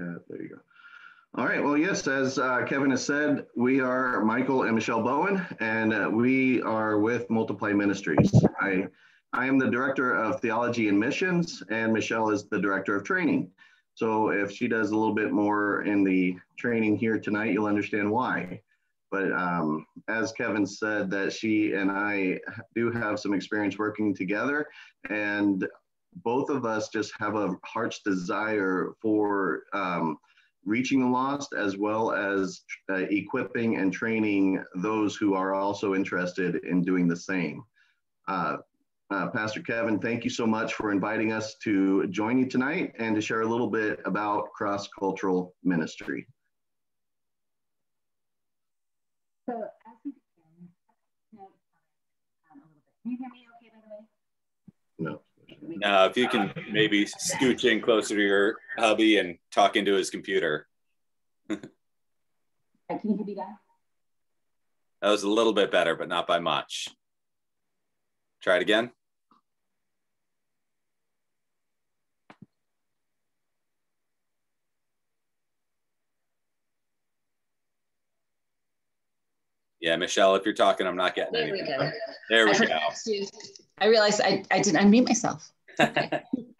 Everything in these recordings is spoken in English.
chat. There you go. All right. Well, yes, as uh, Kevin has said, we are Michael and Michelle Bowen, and uh, we are with Multiply Ministries. I, I am the Director of Theology and Missions, and Michelle is the Director of Training. So if she does a little bit more in the training here tonight, you'll understand why. But um, as Kevin said, that she and I do have some experience working together, and both of us just have a heart's desire for um, reaching the lost as well as uh, equipping and training those who are also interested in doing the same. Uh, uh, Pastor Kevin, thank you so much for inviting us to join you tonight and to share a little bit about cross cultural ministry. So, as we begin. Can you hear me okay, by the way? No. No, uh, if you can uh, maybe scooch in closer to your hubby and talk into his computer. Uh, can you hear me guys? That was a little bit better, but not by much. Try it again. Yeah, Michelle, if you're talking, I'm not getting there anything. We go. There we I go. I realized I, I didn't unmute myself. Okay.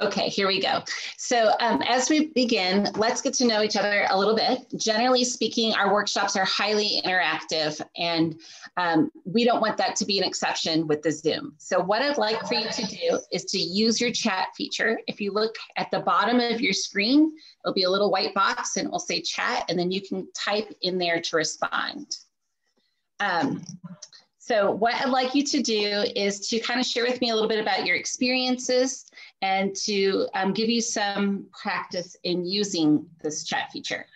okay, here we go. So um, as we begin, let's get to know each other a little bit. Generally speaking, our workshops are highly interactive and um, we don't want that to be an exception with the Zoom. So what I'd like for you to do is to use your chat feature. If you look at the bottom of your screen, there'll be a little white box and it will say chat and then you can type in there to respond. Um, so what I'd like you to do is to kind of share with me a little bit about your experiences and to um, give you some practice in using this chat feature.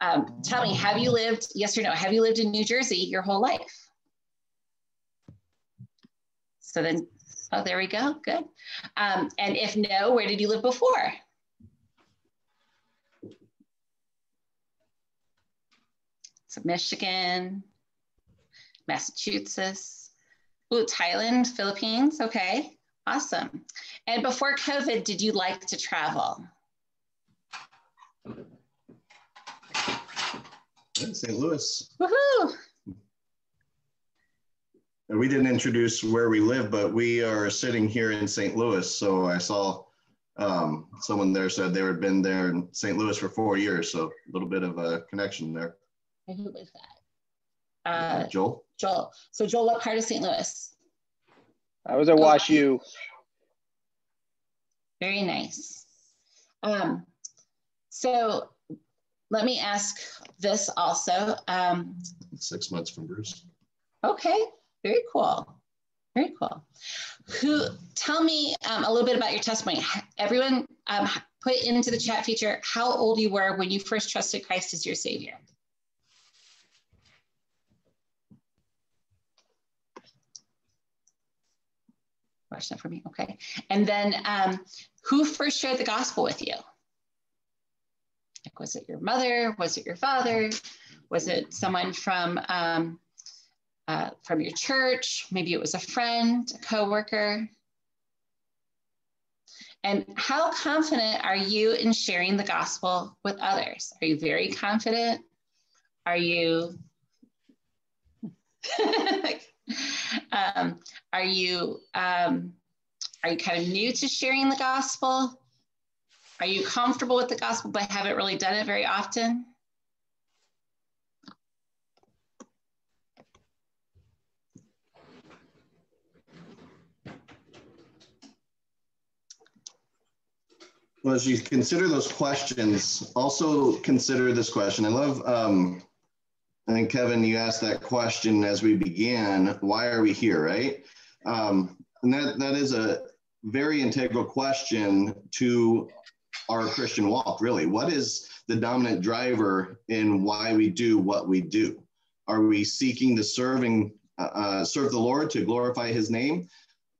Um, tell me, have you lived, yes or no, have you lived in New Jersey your whole life? So then, oh, there we go, good. Um, and if no, where did you live before? So Michigan, Massachusetts, ooh, Thailand, Philippines, okay, awesome. And before COVID, did you like to travel? St. Louis. Woohoo! And we didn't introduce where we live, but we are sitting here in St. Louis. So I saw um, someone there said they had been there in St. Louis for four years. So a little bit of a connection there. And who was that? Uh, Joel. Joel. So Joel, what part of St. Louis? I was at Wash U. Very nice. Um, so let me ask this also. Um, Six months from Bruce. okay, very cool. Very cool. Who? Tell me um, a little bit about your testimony. Everyone, um, put into the chat feature how old you were when you first trusted Christ as your Savior. Question for me, okay. And then um, who first shared the gospel with you? Like, was it your mother? Was it your father? Was it someone from um, uh, from your church? Maybe it was a friend, a coworker. And how confident are you in sharing the gospel with others? Are you very confident? Are you um, are you um, are you kind of new to sharing the gospel? Are you comfortable with the gospel but haven't really done it very often? Well, as you consider those questions, also consider this question. I love, um, I think, Kevin, you asked that question as we began why are we here, right? Um, and that, that is a very integral question to our Christian walk, really. What is the dominant driver in why we do what we do? Are we seeking to serving, uh, uh, serve the Lord to glorify his name?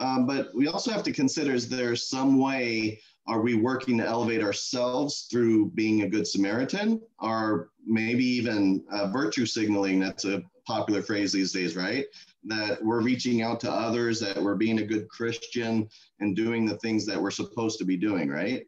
Um, but we also have to consider is there some way are we working to elevate ourselves through being a good Samaritan or maybe even uh, virtue signaling? That's a popular phrase these days, right? That we're reaching out to others, that we're being a good Christian and doing the things that we're supposed to be doing, right?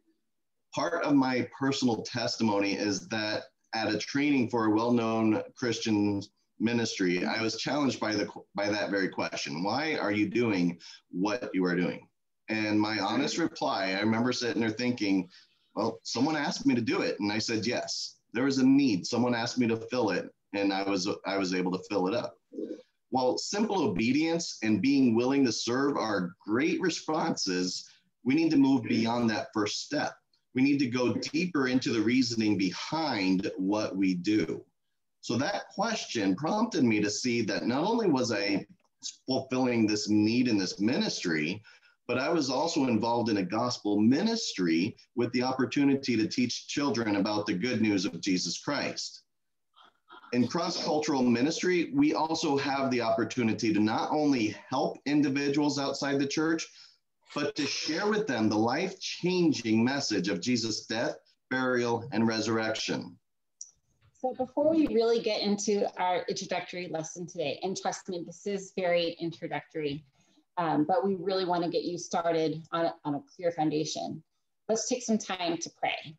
part of my personal testimony is that at a training for a well-known Christian ministry, I was challenged by the by that very question. Why are you doing what you are doing? And my honest reply, I remember sitting there thinking, well, someone asked me to do it, and I said yes. There was a need. Someone asked me to fill it, and I was I was able to fill it up. While simple obedience and being willing to serve are great responses, we need to move mm-hmm. beyond that first step. We need to go deeper into the reasoning behind what we do. So that question prompted me to see that not only was I fulfilling this need in this ministry, but I was also involved in a gospel ministry with the opportunity to teach children about the good news of Jesus Christ. In cross cultural ministry, we also have the opportunity to not only help individuals outside the church, but to share with them the life changing message of Jesus' death, burial, and resurrection. So, before we really get into our introductory lesson today, and trust me, this is very introductory, um, but we really want to get you started on on a clear foundation. Let's take some time to pray.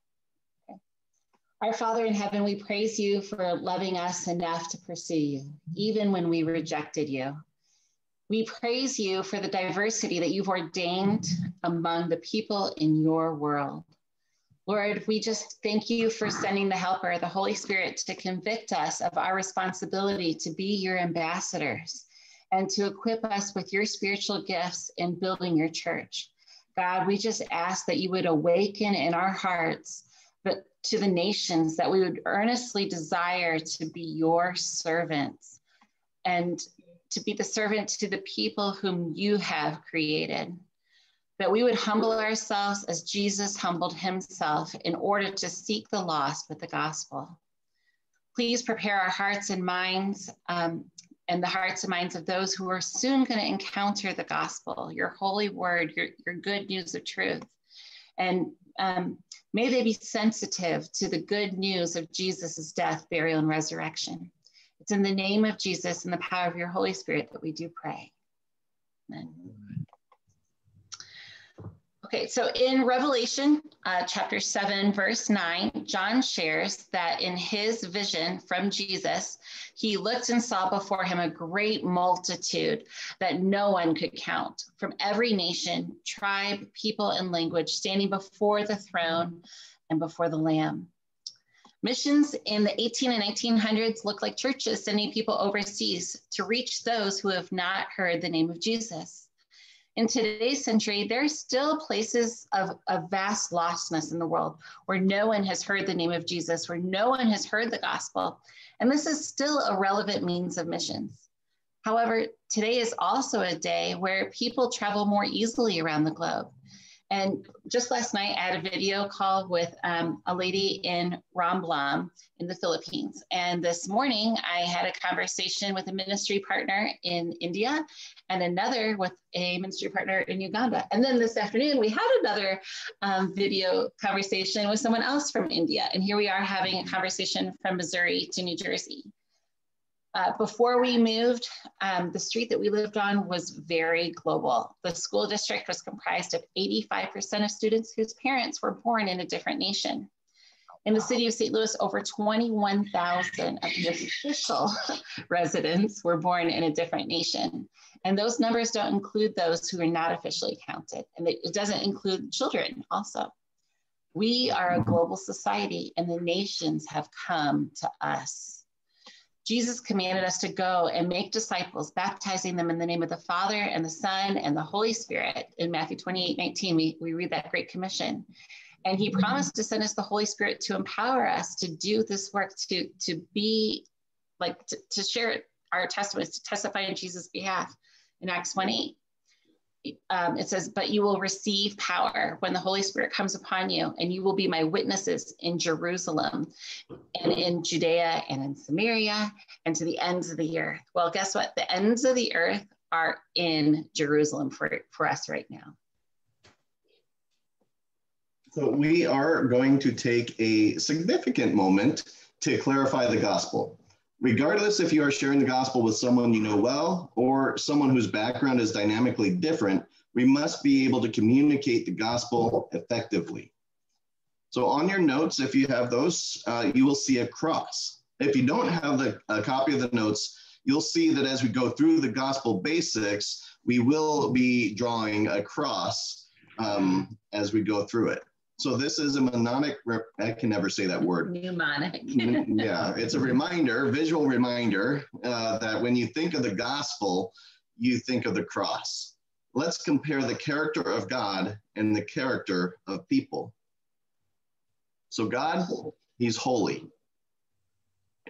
Our Father in heaven, we praise you for loving us enough to pursue you, even when we rejected you. We praise you for the diversity that you've ordained among the people in your world. Lord, we just thank you for sending the Helper, the Holy Spirit, to convict us of our responsibility to be your ambassadors and to equip us with your spiritual gifts in building your church. God, we just ask that you would awaken in our hearts to the nations that we would earnestly desire to be your servants and to be the servant to the people whom you have created. That we would humble ourselves as Jesus humbled himself in order to seek the lost with the gospel. Please prepare our hearts and minds um, and the hearts and minds of those who are soon going to encounter the gospel, your holy word, your, your good news of truth. And um, may they be sensitive to the good news of Jesus' death, burial, and resurrection. It's in the name of Jesus and the power of your Holy Spirit that we do pray. Amen. Okay, so in Revelation uh, chapter 7, verse 9, John shares that in his vision from Jesus, he looked and saw before him a great multitude that no one could count from every nation, tribe, people, and language standing before the throne and before the Lamb. Missions in the 18 and 1900s looked like churches sending people overseas to reach those who have not heard the name of Jesus. In today's century, there are still places of, of vast lostness in the world where no one has heard the name of Jesus, where no one has heard the gospel. And this is still a relevant means of missions. However, today is also a day where people travel more easily around the globe. And just last night, I had a video call with um, a lady in Romblon in the Philippines. And this morning, I had a conversation with a ministry partner in India and another with a ministry partner in Uganda. And then this afternoon, we had another um, video conversation with someone else from India. And here we are having a conversation from Missouri to New Jersey. Uh, before we moved, um, the street that we lived on was very global. The school district was comprised of 85% of students whose parents were born in a different nation. In the city of St. Louis, over 21,000 of the official residents were born in a different nation. And those numbers don't include those who are not officially counted. And it doesn't include children also. We are a global society and the nations have come to us. Jesus commanded us to go and make disciples, baptizing them in the name of the Father and the Son and the Holy Spirit. In Matthew 28 19, we, we read that Great Commission. And he mm-hmm. promised to send us the Holy Spirit to empower us to do this work, to, to be like, to, to share our testimonies, to testify in Jesus' behalf. In Acts 1 8, um, it says, But you will receive power when the Holy Spirit comes upon you, and you will be my witnesses in Jerusalem and in Judea and in Samaria and to the ends of the earth. Well, guess what? The ends of the earth are in Jerusalem for, for us right now. So we are going to take a significant moment to clarify the gospel regardless if you are sharing the gospel with someone you know well or someone whose background is dynamically different, we must be able to communicate the gospel effectively. So on your notes, if you have those, uh, you will see a cross. If you don't have the, a copy of the notes, you'll see that as we go through the gospel basics, we will be drawing a cross um, as we go through it. So this is a mnemonic, I can never say that word. Mnemonic. yeah, it's a reminder, visual reminder uh, that when you think of the gospel, you think of the cross. Let's compare the character of God and the character of people. So God, he's holy.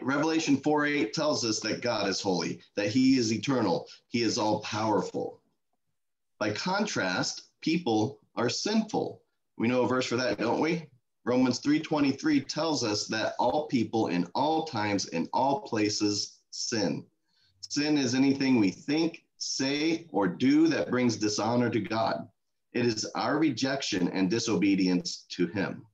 Revelation 4 8 tells us that God is holy, that he is eternal, he is all powerful. By contrast, people are sinful. We know a verse for that, don't we? Romans 3:23 tells us that all people in all times in all places sin. Sin is anything we think, say, or do that brings dishonor to God. It is our rejection and disobedience to him.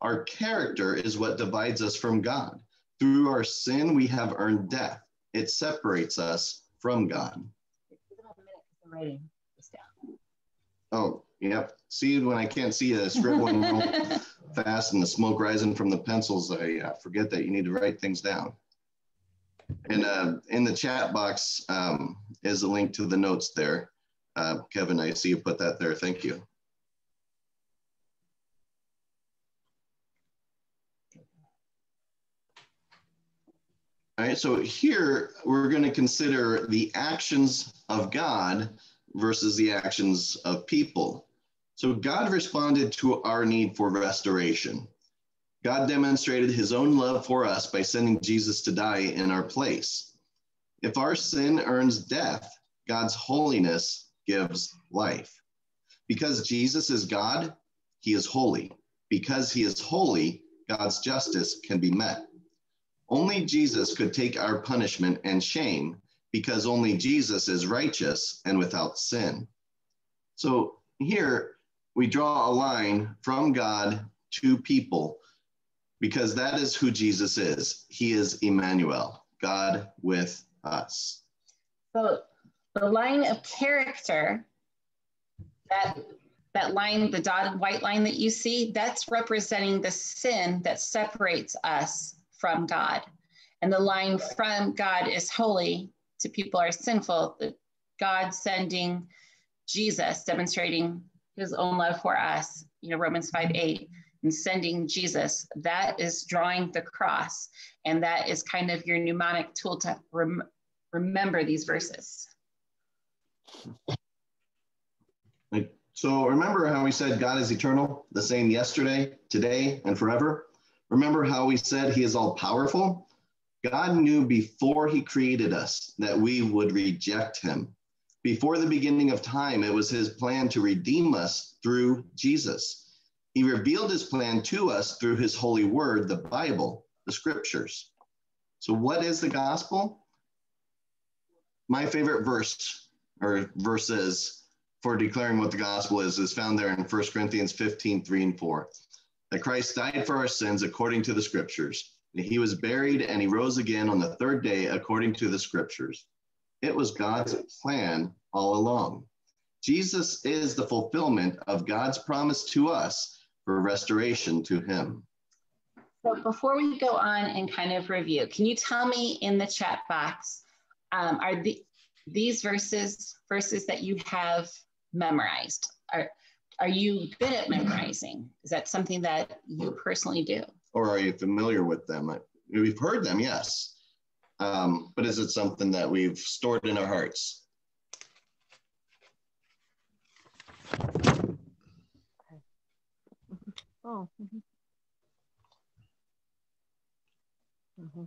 Our character is what divides us from God. Through our sin, we have earned death. It separates us from God. Oh, yep. See, when I can't see a scribbling fast and the smoke rising from the pencils, I uh, forget that you need to write things down. And uh, in the chat box um, is a link to the notes there. Uh, Kevin, I see you put that there. Thank you. All right, so here we're going to consider the actions of God versus the actions of people. So God responded to our need for restoration. God demonstrated his own love for us by sending Jesus to die in our place. If our sin earns death, God's holiness gives life. Because Jesus is God, he is holy. Because he is holy, God's justice can be met. Only Jesus could take our punishment and shame because only Jesus is righteous and without sin. So here we draw a line from God to people because that is who Jesus is. He is Emmanuel, God with us. So the line of character, that that line, the dotted white line that you see, that's representing the sin that separates us from God. And the line from God is holy to people are sinful. God sending Jesus, demonstrating his own love for us, you know, Romans 5 8, and sending Jesus, that is drawing the cross. And that is kind of your mnemonic tool to rem- remember these verses. So remember how we said God is eternal, the same yesterday, today, and forever? Remember how we said he is all powerful? God knew before he created us that we would reject him. Before the beginning of time, it was his plan to redeem us through Jesus. He revealed his plan to us through his holy word, the Bible, the scriptures. So, what is the gospel? My favorite verse or verses for declaring what the gospel is is found there in 1 Corinthians 15, 3 and 4 that Christ died for our sins according to the scriptures. He was buried and he rose again on the third day according to the scriptures. It was God's plan all along. Jesus is the fulfillment of God's promise to us for restoration to him. So before we go on and kind of review, can you tell me in the chat box, um, are the, these verses verses that you have memorized? Are, are you good at memorizing? Is that something that you personally do? Or are you familiar with them? We've heard them, yes. Um, but is it something that we've stored in our hearts? Oh. Mm-hmm. Mm-hmm.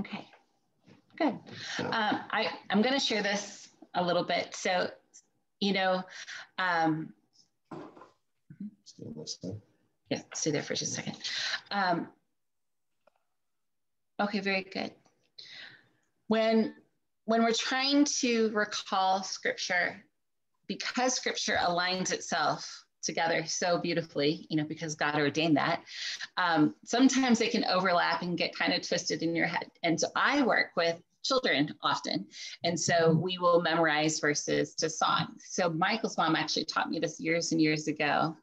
Okay, good. Um, I, I'm going to share this a little bit. So, you know, um, yeah, stay there for just a second. Um, okay, very good. When, when we're trying to recall scripture, because scripture aligns itself together so beautifully, you know, because God ordained that, um, sometimes they can overlap and get kind of twisted in your head. And so I work with children often. And so we will memorize verses to songs. So Michael's mom actually taught me this years and years ago.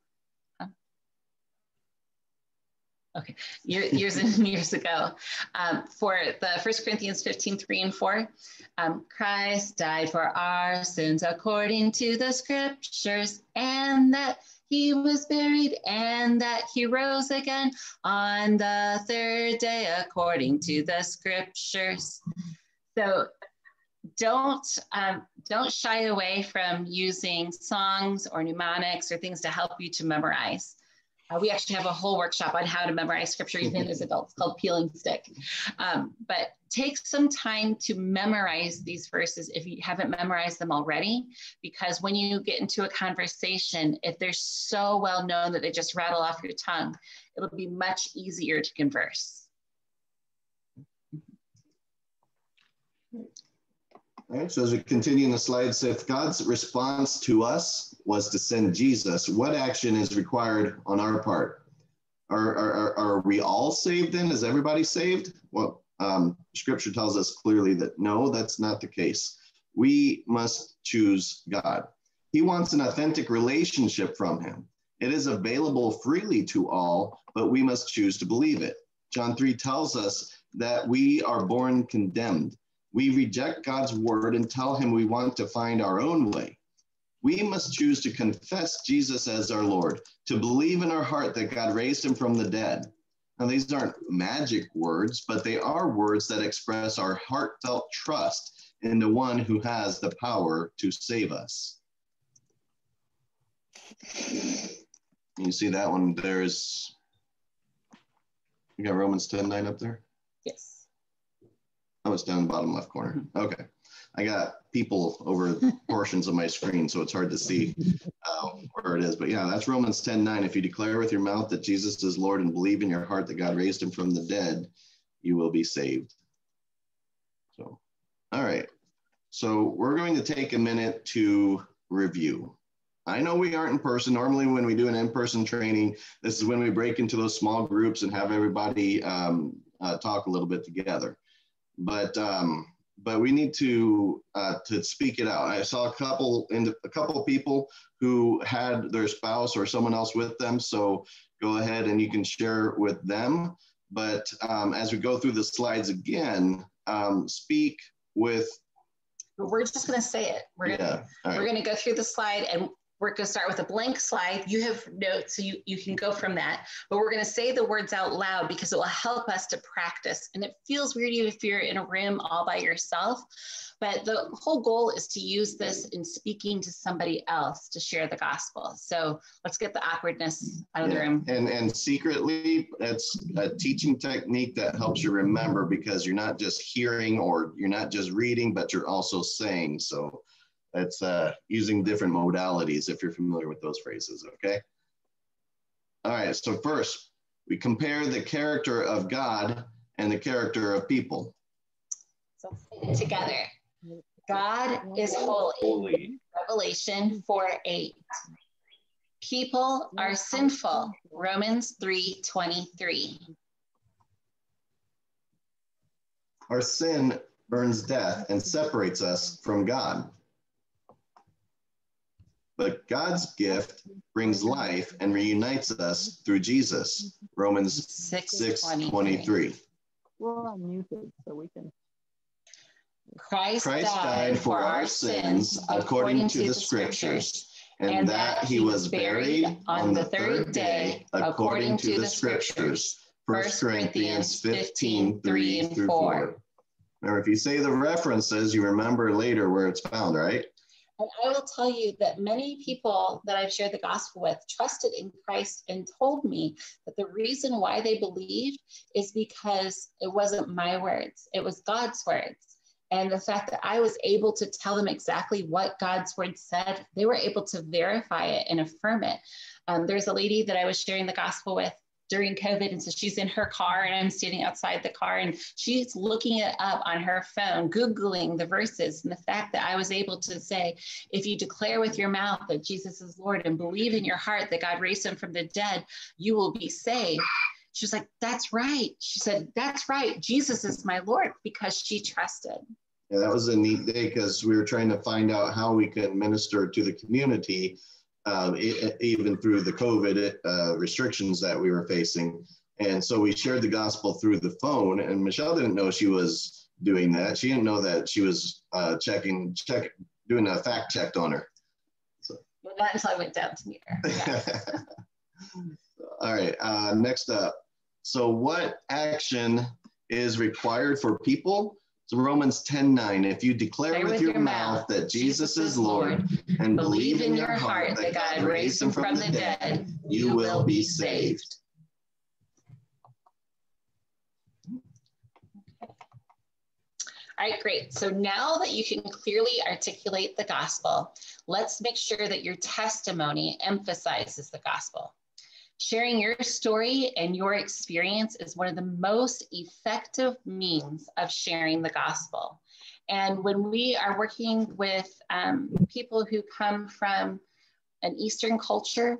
Okay, years and years ago. Um, for the First Corinthians 15, 3 and 4, um, Christ died for our sins according to the scriptures, and that he was buried and that he rose again on the third day according to the scriptures. So don't um, don't shy away from using songs or mnemonics or things to help you to memorize. Uh, we actually have a whole workshop on how to memorize scripture even as adults called Peeling Stick. Um, but take some time to memorize these verses if you haven't memorized them already, because when you get into a conversation, if they're so well known that they just rattle off your tongue, it'll be much easier to converse. All right, so as we continue in the slides, if God's response to us was to send Jesus, what action is required on our part? Are, are, are we all saved then? Is everybody saved? Well, um, scripture tells us clearly that no, that's not the case. We must choose God. He wants an authentic relationship from him. It is available freely to all, but we must choose to believe it. John 3 tells us that we are born condemned. We reject God's word and tell him we want to find our own way. We must choose to confess Jesus as our Lord, to believe in our heart that God raised him from the dead. Now, these aren't magic words, but they are words that express our heartfelt trust in the one who has the power to save us. You see that one? There's, you got Romans 10 9 up there? Yes. Oh, it's down the bottom left corner. Mm-hmm. Okay. I got people over portions of my screen, so it's hard to see uh, where it is. But yeah, that's Romans 10 9. If you declare with your mouth that Jesus is Lord and believe in your heart that God raised him from the dead, you will be saved. So, all right. So we're going to take a minute to review. I know we aren't in person. Normally, when we do an in person training, this is when we break into those small groups and have everybody um, uh, talk a little bit together but um, but we need to uh, to speak it out. I saw a couple in a couple people who had their spouse or someone else with them. So go ahead and you can share with them. But um, as we go through the slides again, um, speak with. We're just going to say it. We're yeah, gonna, right. we're going to go through the slide and we're going to start with a blank slide. You have notes, so you, you can go from that. But we're going to say the words out loud because it will help us to practice. And it feels weird if you're in a room all by yourself. But the whole goal is to use this in speaking to somebody else to share the gospel. So let's get the awkwardness out of yeah. the room. And, and secretly, it's a teaching technique that helps you remember because you're not just hearing or you're not just reading, but you're also saying. So it's uh, using different modalities if you're familiar with those phrases, okay? All right, so first, we compare the character of God and the character of people. So together. God is holy. Revelation 4 8. People are sinful. Romans 3 23. Our sin burns death and separates us from God. But God's gift brings life and reunites us through Jesus. Romans 6, 6 23. We're on music, so we can. Christ, Christ died for our sins according to the scriptures, and that he was buried on the third day according to the scriptures. 1 Corinthians 15 3 and 4. Remember, if you say the references, you remember later where it's found, right? And I will tell you that many people that I've shared the gospel with trusted in Christ and told me that the reason why they believed is because it wasn't my words, it was God's words. And the fact that I was able to tell them exactly what God's word said, they were able to verify it and affirm it. Um, there's a lady that I was sharing the gospel with during COVID. And so she's in her car and I'm standing outside the car and she's looking it up on her phone, Googling the verses. And the fact that I was able to say, if you declare with your mouth that Jesus is Lord and believe in your heart that God raised him from the dead, you will be saved. She was like, That's right. She said, That's right. Jesus is my Lord because she trusted. Yeah, that was a neat day because we were trying to find out how we could minister to the community um, even through the COVID uh, restrictions that we were facing. And so we shared the gospel through the phone, and Michelle didn't know she was doing that. She didn't know that she was uh, checking, check, doing a fact check on her. So. Well, not until I went down to meet her. Yeah. All right, uh, next up. So, what action is required for people? So, Romans 10 9. If you declare with, with, your, your mouth, that Jesus, Jesus is Lord and believe in your heart that God raised him from the dead, you will be saved. All right, great. So now that you can clearly articulate the gospel, let's make sure that your testimony emphasizes the gospel. Sharing your story and your experience is one of the most effective means of sharing the gospel. And when we are working with um, people who come from an Eastern culture,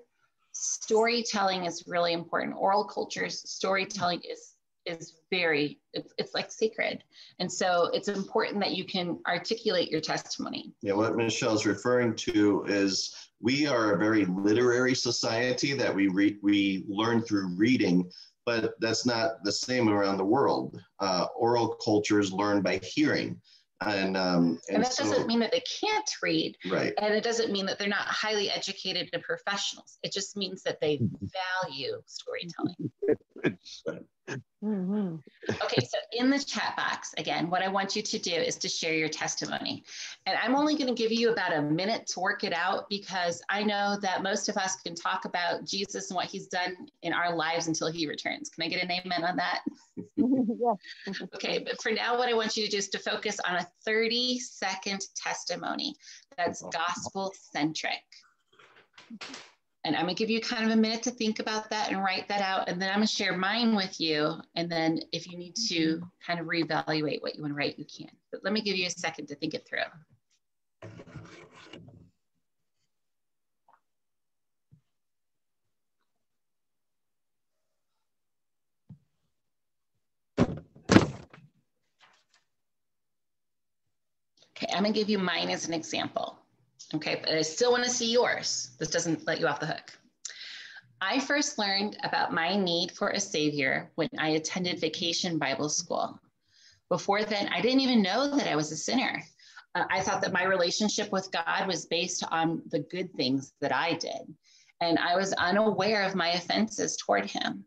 storytelling is really important. Oral cultures, storytelling is is very it's, it's like sacred and so it's important that you can articulate your testimony yeah what michelle's referring to is we are a very literary society that we re- we learn through reading but that's not the same around the world. Uh, oral cultures learn by hearing. And um, and, and that so, doesn't mean that they can't read right. and it doesn't mean that they're not highly educated and professionals. It just means that they value storytelling Mm-hmm. Okay, so in the chat box, again, what I want you to do is to share your testimony. And I'm only going to give you about a minute to work it out because I know that most of us can talk about Jesus and what he's done in our lives until he returns. Can I get an amen on that? yeah. Okay, but for now, what I want you to do is to focus on a 30 second testimony that's gospel centric. And I'm gonna give you kind of a minute to think about that and write that out. And then I'm gonna share mine with you. And then if you need to mm-hmm. kind of reevaluate what you wanna write, you can. But let me give you a second to think it through. Okay, I'm gonna give you mine as an example. Okay, but I still want to see yours. This doesn't let you off the hook. I first learned about my need for a savior when I attended vacation Bible school. Before then, I didn't even know that I was a sinner. Uh, I thought that my relationship with God was based on the good things that I did. And I was unaware of my offenses toward him.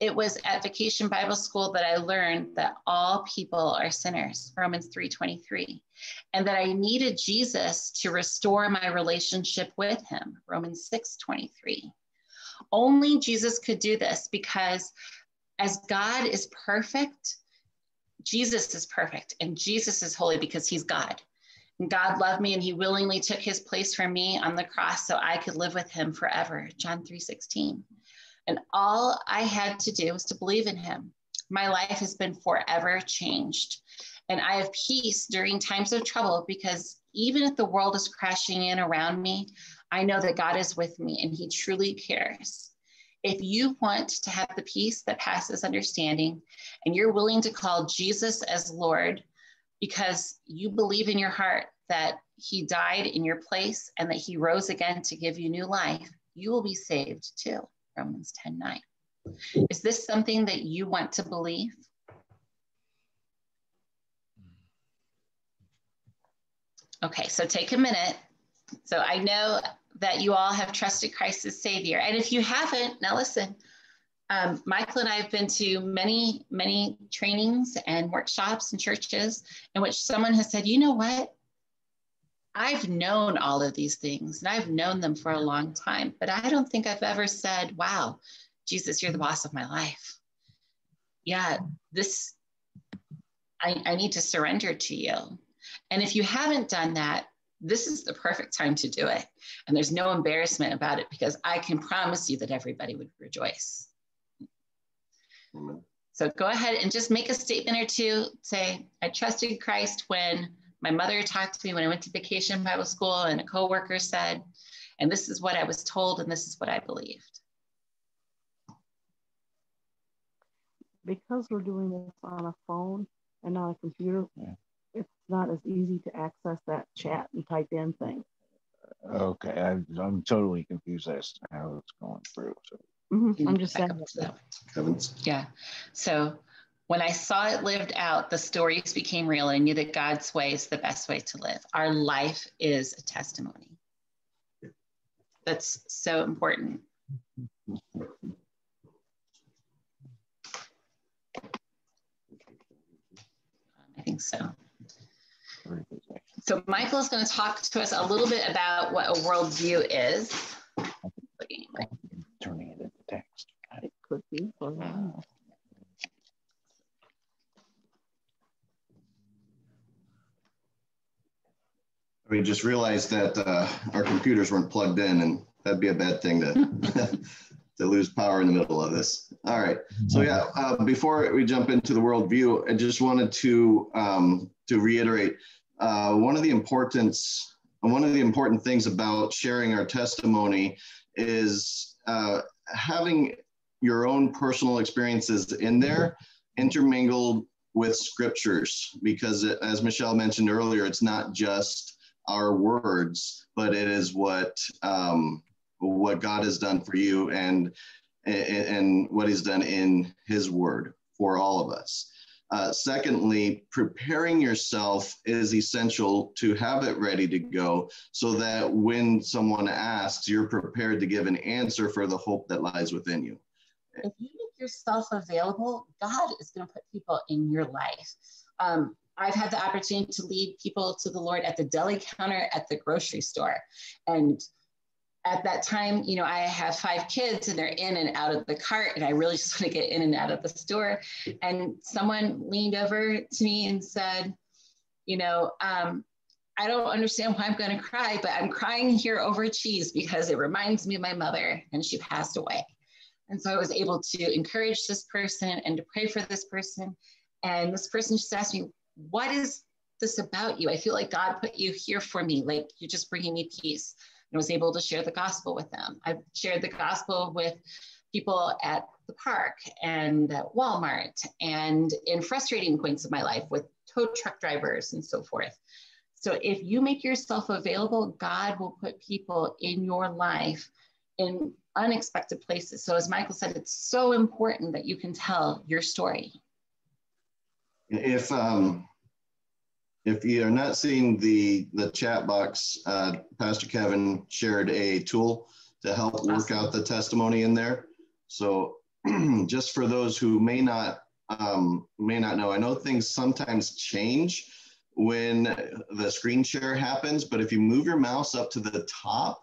It was at Vacation Bible School that I learned that all people are sinners, Romans 3:23, and that I needed Jesus to restore my relationship with him, Romans 6:23. Only Jesus could do this because as God is perfect, Jesus is perfect and Jesus is holy because he's God. And God loved me and he willingly took his place for me on the cross so I could live with him forever. John 3:16. And all I had to do was to believe in him. My life has been forever changed. And I have peace during times of trouble because even if the world is crashing in around me, I know that God is with me and he truly cares. If you want to have the peace that passes understanding and you're willing to call Jesus as Lord because you believe in your heart that he died in your place and that he rose again to give you new life, you will be saved too. Romans 10 9. Is this something that you want to believe? Okay, so take a minute. So I know that you all have trusted Christ as Savior. And if you haven't, now listen, um, Michael and I have been to many, many trainings and workshops and churches in which someone has said, you know what? I've known all of these things and I've known them for a long time, but I don't think I've ever said, wow, Jesus, you're the boss of my life. Yeah, this, I, I need to surrender to you. And if you haven't done that, this is the perfect time to do it. And there's no embarrassment about it because I can promise you that everybody would rejoice. So go ahead and just make a statement or two. Say, I trusted Christ when my mother talked to me when I went to vacation Bible school, and a coworker said, and this is what I was told, and this is what I believed. Because we're doing this on a phone and not a computer, yeah. it's not as easy to access that chat and type in thing. Okay, I, am totally confused as to how it's going through. So. Mhm, I'm just saying. up that. Yeah. So when I saw it lived out, the stories became real and I knew that God's way is the best way to live. Our life is a testimony. That's so important. I think so. So Michael is going to talk to us a little bit about what a worldview is. Turning it into text. It could be. for all I know. We just realized that uh, our computers weren't plugged in, and that'd be a bad thing to to lose power in the middle of this. All right. So yeah, uh, before we jump into the worldview, I just wanted to um, to reiterate uh, one of the importance one of the important things about sharing our testimony is uh, having your own personal experiences in there intermingled with scriptures because it, as michelle mentioned earlier it's not just our words but it is what um, what god has done for you and and, what he's done in his word for all of us uh, secondly, preparing yourself is essential to have it ready to go so that when someone asks, you're prepared to give an answer for the hope that lies within you. if you make yourself available, God is going to put people in your life. Um, I've had the opportunity to lead people to the Lord at the deli counter at the grocery store. And at that time, you know, I have five kids and they're in and out of the cart, and I really just want to get in and out of the store. And someone leaned over to me and said, You know, um, I don't understand why I'm going to cry, but I'm crying here over cheese because it reminds me of my mother and she passed away. And so I was able to encourage this person and to pray for this person. And this person just asked me, What is this about you? I feel like God put you here for me. Like you're just bringing me peace. And I was able to share the gospel with them. I've shared the gospel with people at the park and at Walmart and in frustrating points of my life with tow truck drivers and so forth. So if you make yourself available, God will put people in your life in unexpected places. So as Michael said, it's so important that you can tell your story. If um, if you are not seeing the the chat box, uh, Pastor Kevin shared a tool to help work out the testimony in there. So just for those who may not um, may not know, I know things sometimes change when the screen share happens, but if you move your mouse up to the top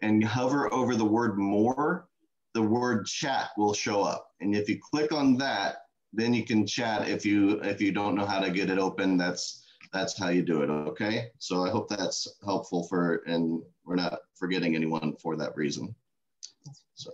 and hover over the word more, the word chat will show up. And if you click on that, then you can chat if you if you don't know how to get it open. That's that's how you do it. Okay. So I hope that's helpful for and we're not forgetting anyone for that reason. So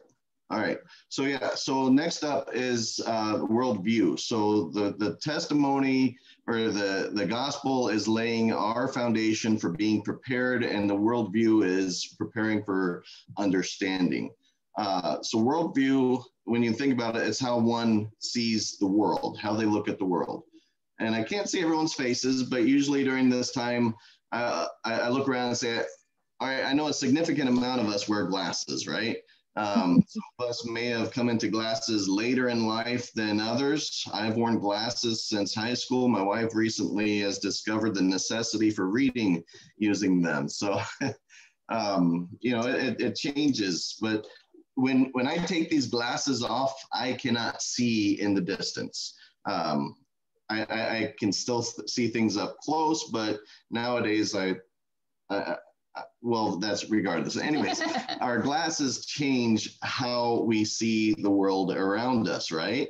all right. So yeah. So next up is uh, worldview. So the the testimony or the the gospel is laying our foundation for being prepared, and the worldview is preparing for understanding. Uh, so worldview, when you think about it, it's how one sees the world, how they look at the world. And I can't see everyone's faces, but usually during this time, uh, I, I look around and say, all right, I know a significant amount of us wear glasses, right? Um, some of us may have come into glasses later in life than others. I've worn glasses since high school. My wife recently has discovered the necessity for reading using them. So, um, you know, it, it changes. But when when I take these glasses off, I cannot see in the distance. Um, I, I, I can still see things up close, but nowadays I, I, I well, that's regardless. Anyways, our glasses change how we see the world around us, right?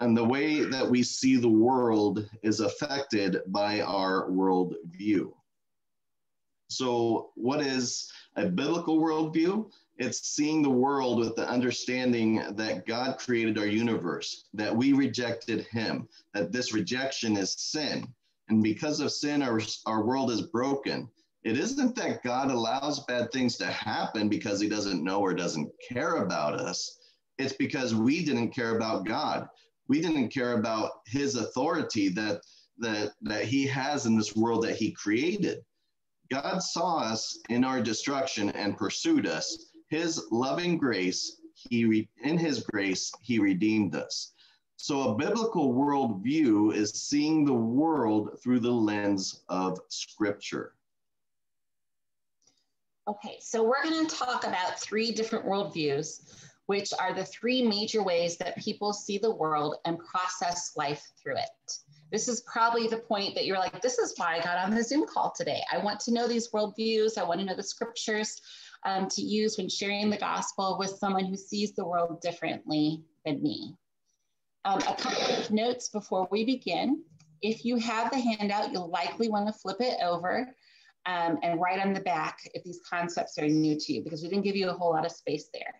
And the way that we see the world is affected by our world view. So, what is a biblical worldview? It's seeing the world with the understanding that God created our universe, that we rejected Him, that this rejection is sin. And because of sin, our, our world is broken. It isn't that God allows bad things to happen because He doesn't know or doesn't care about us. It's because we didn't care about God. We didn't care about His authority that, that, that He has in this world that He created. God saw us in our destruction and pursued us. His loving grace he re- in his grace he redeemed us. So a biblical worldview is seeing the world through the lens of scripture. Okay, so we're going to talk about three different worldviews, which are the three major ways that people see the world and process life through it. This is probably the point that you're like, this is why I got on the Zoom call today. I want to know these worldviews. I want to know the scriptures um, to use when sharing the gospel with someone who sees the world differently than me. Um, a couple of notes before we begin. If you have the handout, you'll likely want to flip it over um, and write on the back if these concepts are new to you, because we didn't give you a whole lot of space there.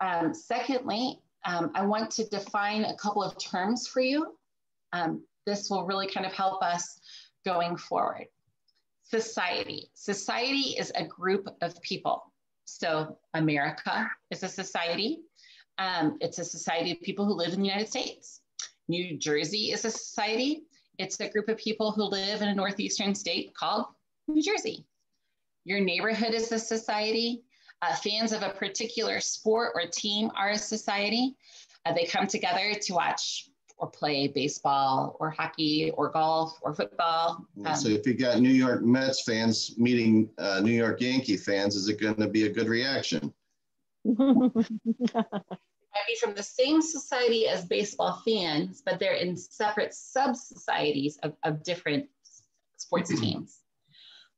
Um, secondly, um, I want to define a couple of terms for you. Um, this will really kind of help us going forward. Society. Society is a group of people. So America is a society. Um, it's a society of people who live in the United States. New Jersey is a society. It's a group of people who live in a northeastern state called New Jersey. Your neighborhood is a society. Uh, fans of a particular sport or team are a society. Uh, they come together to watch or play baseball or hockey or golf or football. Um, so if you got New York Mets fans meeting uh, New York Yankee fans, is it going to be a good reaction? might be from the same society as baseball fans, but they're in separate sub societies of, of different sports teams.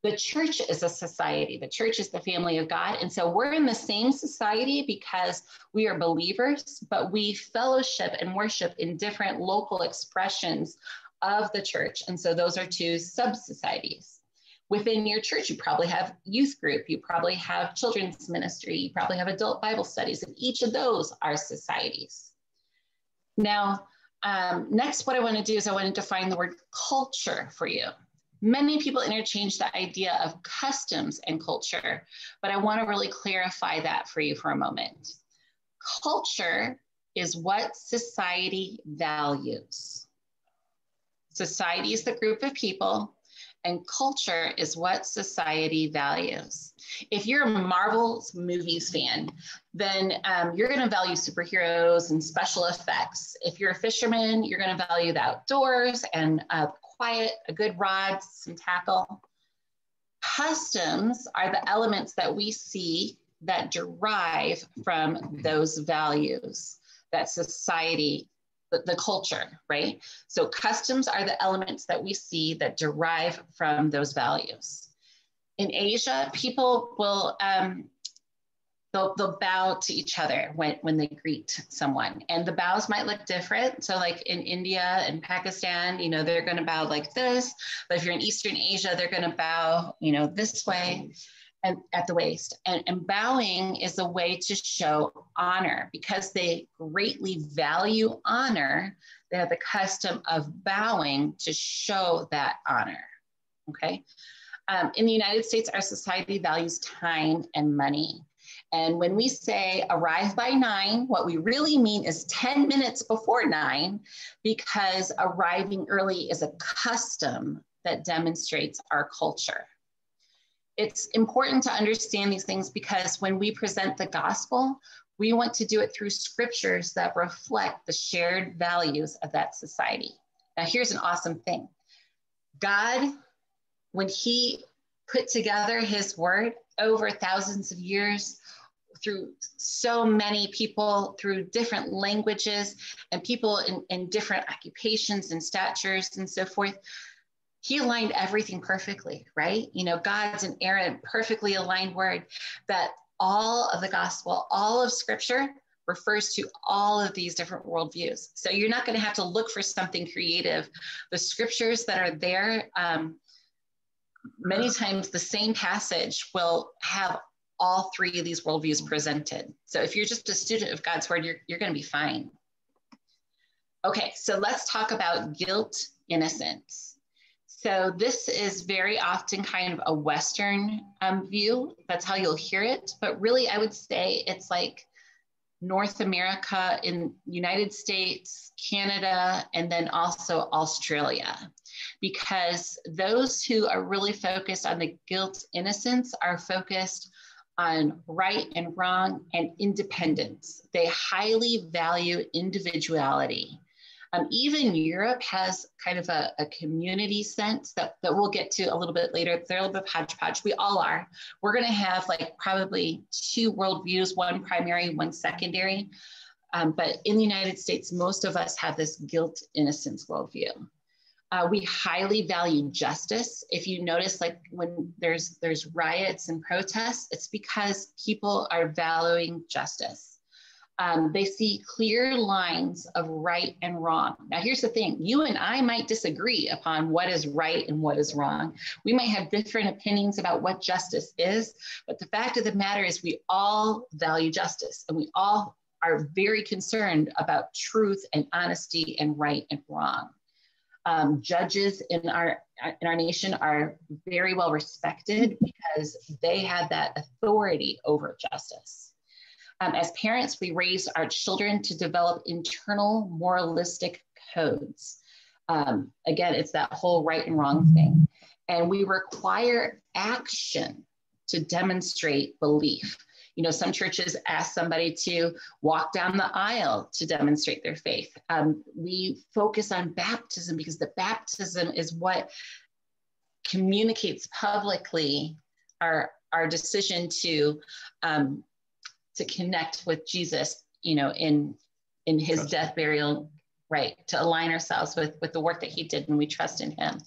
The church is a society. The church is the family of God. And so we're in the same society because we are believers, but we fellowship and worship in different local expressions of the church. And so those are two sub societies. Within your church, you probably have youth group, you probably have children's ministry, you probably have adult Bible studies, and each of those are societies. Now, um, next, what I want to do is I want to define the word culture for you. Many people interchange the idea of customs and culture, but I want to really clarify that for you for a moment. Culture is what society values. Society is the group of people, and culture is what society values. If you're a Marvel movies fan, then um, you're going to value superheroes and special effects. If you're a fisherman, you're going to value the outdoors and uh, quiet, a good rod, some tackle. Customs are the elements that we see that derive from those values that society, the, the culture, right? So customs are the elements that we see that derive from those values. In Asia, people will um, they'll, they'll bow to each other when, when they greet someone. And the bows might look different. So like in india and pakistan you know they're going to bow like this. But if you're in eastern asia they're going to bow you know this way and at the waist. And, and bowing is a way to show honor. Because they greatly value honor they have the custom of bowing to show that honor. Okay? Um, in the united states our society values time and money and when we say arrive by nine, what we really mean is 10 minutes before nine, because arriving early is a custom that demonstrates our culture. It's important to understand these things because when we present the gospel, we want to do it through scriptures that reflect the shared values of that society. Now, here's an awesome thing God, when He put together His word over thousands of years, through so many people through different languages and people in, in different occupations and statures and so forth. He aligned everything perfectly right? You know god's inerrant perfectly aligned word that all of the gospel all of scripture refers to all of these different worldviews. So you're not going to have to look for something creative. The scriptures that are there um, many times the same passage will have all three of these worldviews presented. So if you're just a student of God's word, you're, you're going to be fine. Okay, so let's talk about guilt innocence. So this is very often kind of a Western um, view. That's how you'll hear it. But really, I would say it's like North America in United States, Canada, and then also Australia. Because those who are really focused on the guilt innocence are focused on right and wrong and independence. They highly value individuality. Um, even Europe has kind of a, a, community sense that, that we'll get to a little bit later. They're a little bit hodgepodge. We all are. We're going to have like probably two worldviews, one primary, one secondary. Um, but in the United States, most of us have this guilt innocence worldview. Uh, we highly value justice. If you notice, like when there's there's riots and protests, it's because people are valuing justice. Um, they see clear lines of right and wrong. Now, here's the thing: you and I might disagree upon what is right and what is wrong. We might have different opinions about what justice is, but the fact of the matter is, we all value justice, and we all are very concerned about truth and honesty and right and wrong. Um, judges in our in our nation are very well respected because they have that authority over justice. Um, as parents, we raise our children to develop internal moralistic codes. Um, again, it's that whole right and wrong thing. And we require action to demonstrate belief. You know, some churches ask somebody to walk down the aisle to demonstrate their faith. Um, we focus on baptism because the baptism is what communicates publicly our, our decision to, um, to connect with Jesus, you know, in, in his death, burial, right, to align ourselves with, with the work that he did and we trust in him.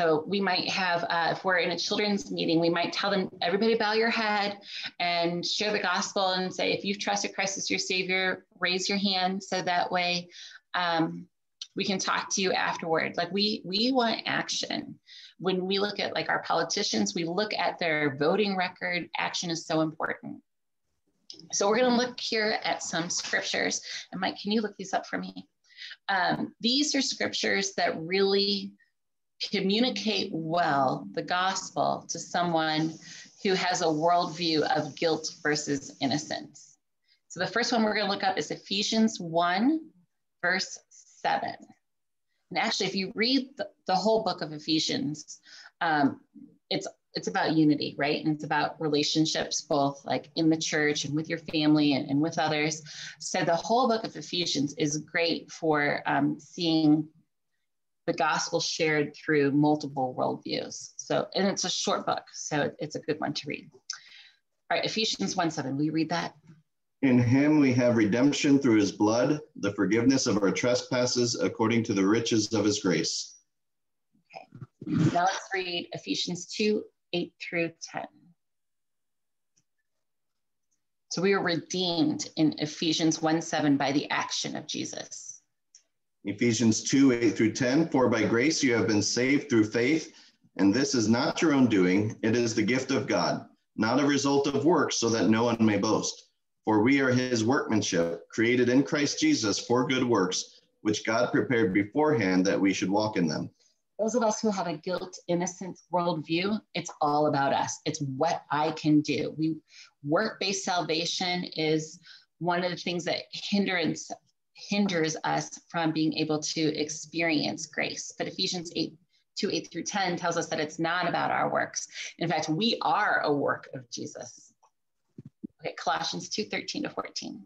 So we might have, uh, if we're in a children's meeting, we might tell them, everybody bow your head and share the gospel and say, if you've trusted Christ as your savior, raise your hand. So that way um, we can talk to you afterward. Like we, we want action. When we look at like our politicians, we look at their voting record, action is so important. So we're gonna look here at some scriptures. And Mike, can you look these up for me? Um, these are scriptures that really communicate well the gospel to someone who has a worldview of guilt versus innocence. So the first one we're going to look up is Ephesians 1, verse 7. And actually, if you read the, the whole book of Ephesians, um, it's it's about unity, right? And it's about relationships, both like in the church and with your family and, and with others. So the whole book of Ephesians is great for um, seeing the gospel shared through multiple worldviews. So, and it's a short book, so it's a good one to read. All right, Ephesians 1 7, will you read that? In him we have redemption through his blood, the forgiveness of our trespasses according to the riches of his grace. Okay, now let's read Ephesians 2 8 through 10. So we were redeemed in Ephesians 1 7 by the action of Jesus. Ephesians 2 8 through 10 For by grace you have been saved through faith, and this is not your own doing, it is the gift of God, not a result of works, so that no one may boast. For we are his workmanship, created in Christ Jesus for good works, which God prepared beforehand that we should walk in them. Those of us who have a guilt innocence worldview, it's all about us. It's what I can do. We work based salvation is one of the things that hindrance hinders us from being able to experience grace. But Ephesians 8, 2, 8 through 10 tells us that it's not about our works. In fact, we are a work of Jesus. Okay, Colossians 2, 13 to 14.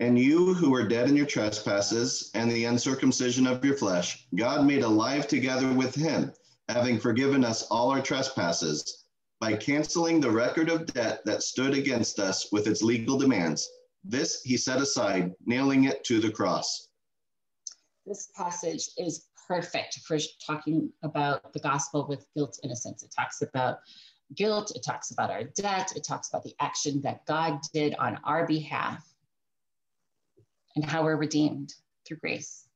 And you who were dead in your trespasses and the uncircumcision of your flesh, God made alive together with him, having forgiven us all our trespasses by canceling the record of debt that stood against us with its legal demands this he set aside, nailing it to the cross. This passage is perfect for talking about the gospel with guilt innocence. It talks about guilt, it talks about our debt, it talks about the action that God did on our behalf and how we're redeemed through grace.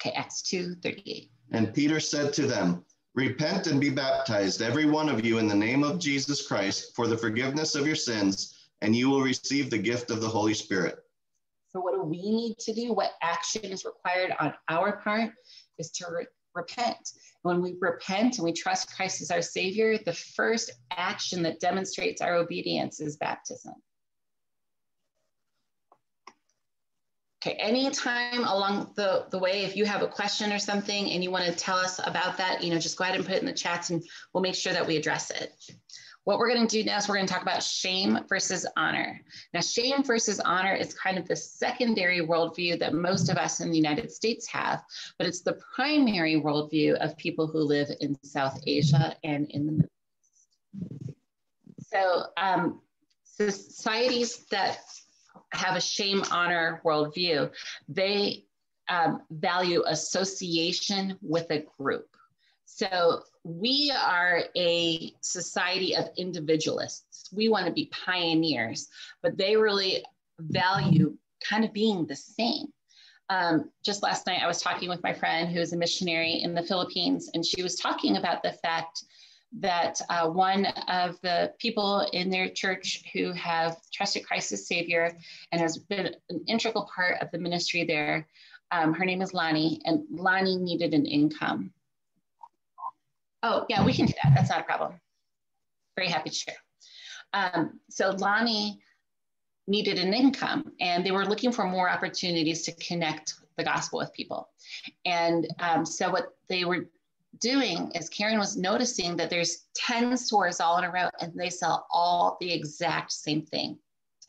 Okay, Acts 2 38. And Peter said to them, Repent and be baptized, every one of you, in the name of Jesus Christ, for the forgiveness of your sins and you will receive the gift of the Holy Spirit. So, what do we need to do? What action is required on our part is to re- repent. When we repent and we trust Christ as our Savior, the first action that demonstrates our obedience is baptism. Okay, anytime along the, the way, if you have a question or something and you want to tell us about that, you know, just go ahead and put it in the chats and we'll make sure that we address it. What we're going to do is we're going to talk about shame versus honor. Now, shame versus honor is kind of the secondary worldview that most of us in the United States have, but it's the primary worldview of people who live in South Asia and in the Middle East. So, um, societies that have a shame honor worldview, they um, value association with a group. So we are a society of individualists. We want to be pioneers, but they really value kind of being the same. Um, just last night, I was talking with my friend who is a missionary in the Philippines, and she was talking about the fact that uh, one of the people in their church who have trusted Christ as Savior and has been an integral part of the ministry there, um, her name is Lonnie, and Lonnie needed an income. Oh, yeah, we can do that. That's not a problem. Very happy to share. Um, so Lonnie needed an income and they were looking for more opportunities to connect the gospel with people. And um, so what they were doing is Karen was noticing that there's 10 stores all in a row and they sell all the exact same thing.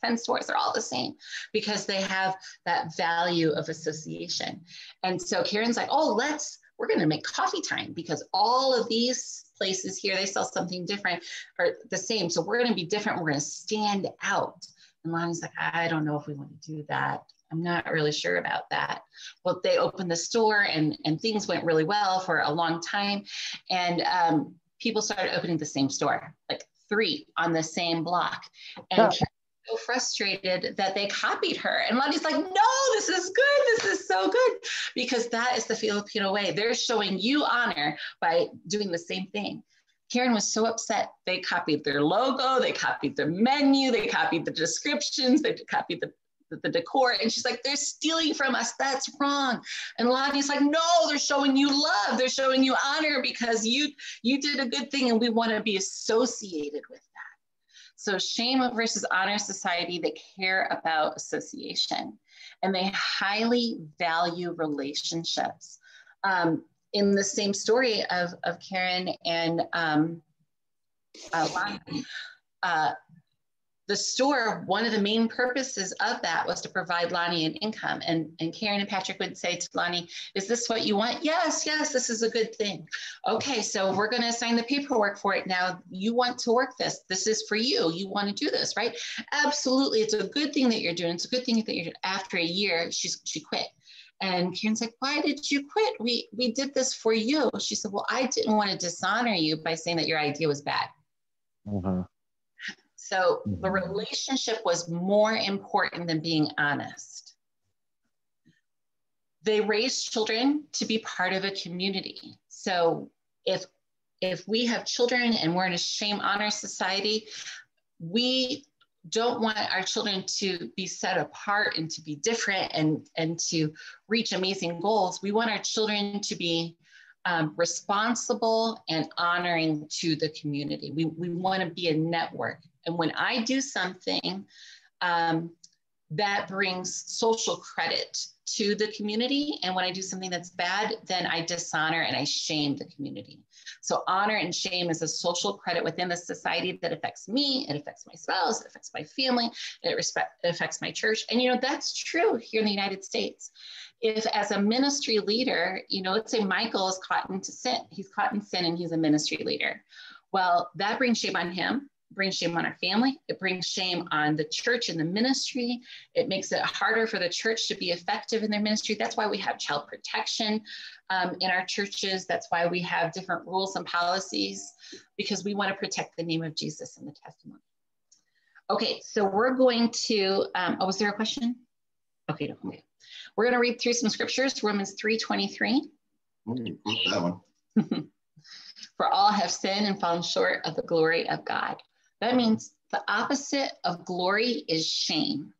10 stores are all the same because they have that value of association. And so Karen's like, oh, let's, we're going to make coffee time because all of these places here, they sell something different or the same. So we're going to be different. We're going to stand out. And Lonnie's like, I don't know if we want to do that. I'm not really sure about that. Well, they opened the store and, and things went really well for a long time. And um, people started opening the same store, like three on the same block. And so frustrated that they copied her. And Lonnie's like, no, this is good. This is so good. Because that is the Filipino way. They're showing you honor by doing the same thing. Karen was so upset. They copied their logo, they copied their menu, they copied the descriptions, they copied the the decor. And she's like, they're stealing from us. That's wrong. And Lonnie's like, no, they're showing you love. They're showing you honor because you you did a good thing and we want to be associated with. So shame versus honor society, they care about association and they highly value relationships. Um, in the same story of, of Karen and um, uh, uh, the store, one of the main purposes of that was to provide Lonnie an income. And, and Karen and Patrick would say to Lonnie, Is this what you want? Yes, yes, this is a good thing. Okay, so we're going to assign the paperwork for it now. You want to work this. This is for you. You want to do this, right? Absolutely. It's a good thing that you're doing. It's a good thing that you're after a year, she's, she quit. And Karen's like, why did you quit? We we did this for you. She said, well, I didn't want to dishonor you by saying that your idea was bad. Uh-huh. So the mm-hmm. relationship was more important than being honest. They raised children to be part of a community. So if if we have children and we're in a shame honor society, we don't want our children to be set apart and to be different and, and to reach amazing goals. We want our children to be um, responsible and honoring to the community. We, we want to be a network. And when I do something um, that brings social credit to the community, and when I do something that's bad, then I dishonor and I shame the community. So honor and shame is a social credit within the society that affects me, it affects my spouse, it affects my family, it, respect, it affects my church. And you know, that's true here in the United States. If as a ministry leader, you know, let's say Michael is caught into sin, he's caught in sin and he's a ministry leader. Well, that brings shame on him brings shame on our family. It brings shame on the church and the ministry. It makes it harder for the church to be effective in their ministry. That's why we have child protection um, in our churches. That's why we have different rules and policies because we want to protect the name of Jesus and the testimony. Okay, so we're going to, um, oh, was there a question? Okay, no, okay. We're going to read through some scriptures, Romans 3.23. that one. For all have sinned and fallen short of the glory of God. That means the opposite of glory is shame.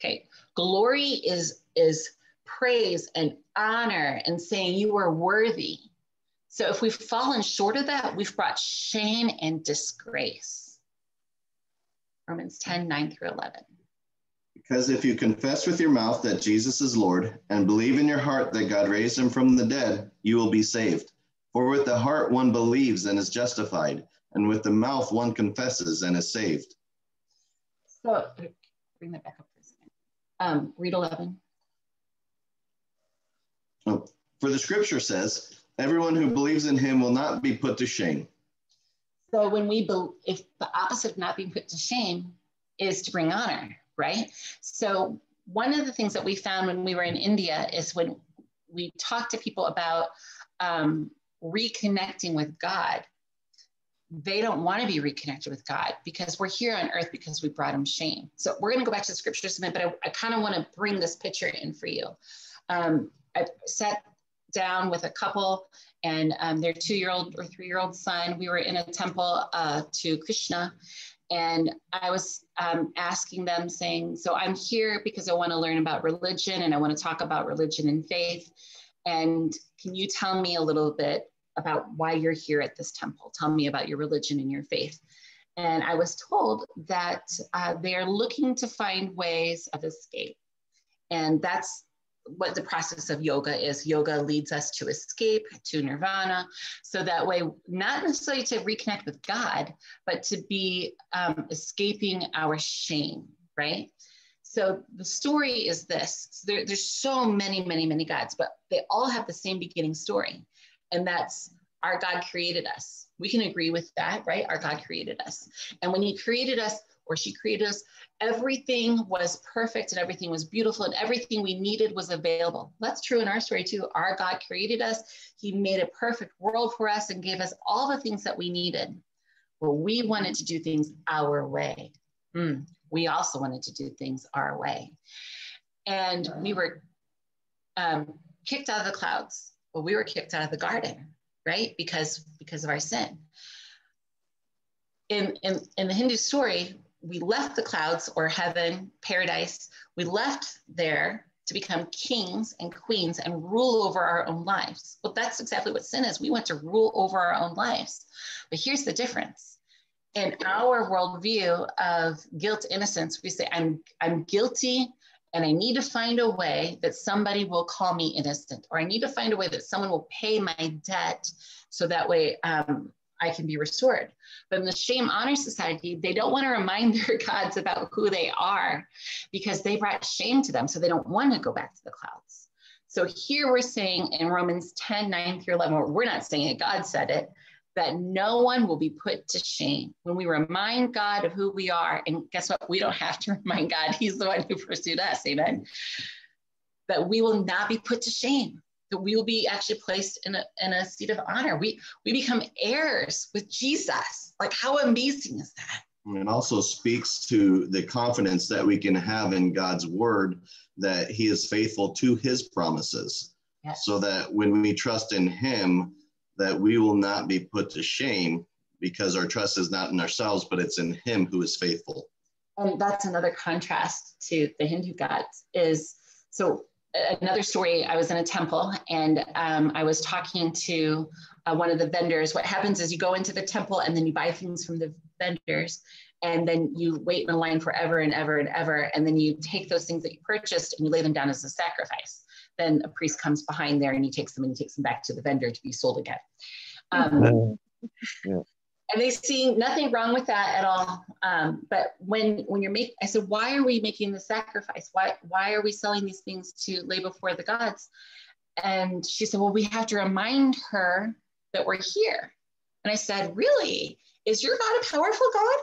Okay, glory is is praise and honor and saying you are worthy. So if we've fallen short of that, we've brought shame and disgrace. Romans 10, 9 through 11. Because if you confess with your mouth that Jesus is Lord and believe in your heart that God raised him from the dead, you will be saved. For with the heart one believes and is justified and with the mouth one confesses and is saved. So bring that back up for a second. Um, read 11. Oh, for the scripture says, everyone who believes in him will not be put to shame. So when we, be- if the opposite of not being put to shame is to bring honor, right? So one of the things that we found when we were in India is when we talked to people about um, reconnecting with God, they don't want to be reconnected with God because we're here on earth because we brought him shame. So we're going to go back to scriptures a minute, but I, I kind of want to bring this picture in for you. Um, I sat down with a couple and um, their two-year-old or three-year-old son. We were in a temple uh, to Krishna, and I was um, asking them, saying, "So I'm here because I want to learn about religion and I want to talk about religion and faith. And can you tell me a little bit about why you're here at this temple? Tell me about your religion and your faith." And I was told that uh, they are looking to find ways of escape, and that's what the process of yoga is. Yoga leads us to escape, to nirvana. So that way, not necessarily to reconnect with God, but to be um, escaping our shame, right? So the story is this so there, there's so many, many, many gods, but they all have the same beginning story. And that's our God created us. We can agree with that, right? Our God created us. And when He created us, or she created us. Everything was perfect and everything was beautiful and everything we needed was available. That's true in our story too. Our God created us. He made a perfect world for us and gave us all the things that we needed. Well, we wanted to do things our way. Mm, we also wanted to do things our way. And we were um, kicked out of the clouds. Well, we were kicked out of the garden, right? Because because of our sin. In, in, in the Hindu story, we left the clouds or heaven, paradise. We left there to become kings and queens and rule over our own lives. Well, that's exactly what sin is. We want to rule over our own lives. But here's the difference. In our worldview of guilt, innocence, we say, I'm, I'm guilty and I need to find a way that somebody will call me innocent, or I need to find a way that someone will pay my debt so that way um, I can be restored. But in the shame honor society, they don't want to remind their gods about who they are because they brought shame to them. So they don't want to go back to the clouds. So here we're saying in Romans 10, 9 through 11, we're not saying it, God said it, that no one will be put to shame. When we remind God of who we are, and guess what? We don't have to remind God, He's the one who pursued us. Amen. That we will not be put to shame that we will be actually placed in a, in a seat of honor. We, we become heirs with Jesus. Like, how amazing is that? It also speaks to the confidence that we can have in God's word that he is faithful to his promises. Yes. So that when we trust in him, that we will not be put to shame because our trust is not in ourselves, but it's in him who is faithful. And that's another contrast to the Hindu gods is so another story i was in a temple and um, i was talking to uh, one of the vendors what happens is you go into the temple and then you buy things from the vendors and then you wait in a line forever and ever and ever and then you take those things that you purchased and you lay them down as a sacrifice then a priest comes behind there and he takes them and he takes them back to the vendor to be sold again um, yeah and they see nothing wrong with that at all. Um, but when when you're making, I said, why are we making the sacrifice? Why why are we selling these things to lay before the gods? And she said, well, we have to remind her that we're here. And I said, really? Is your God a powerful God?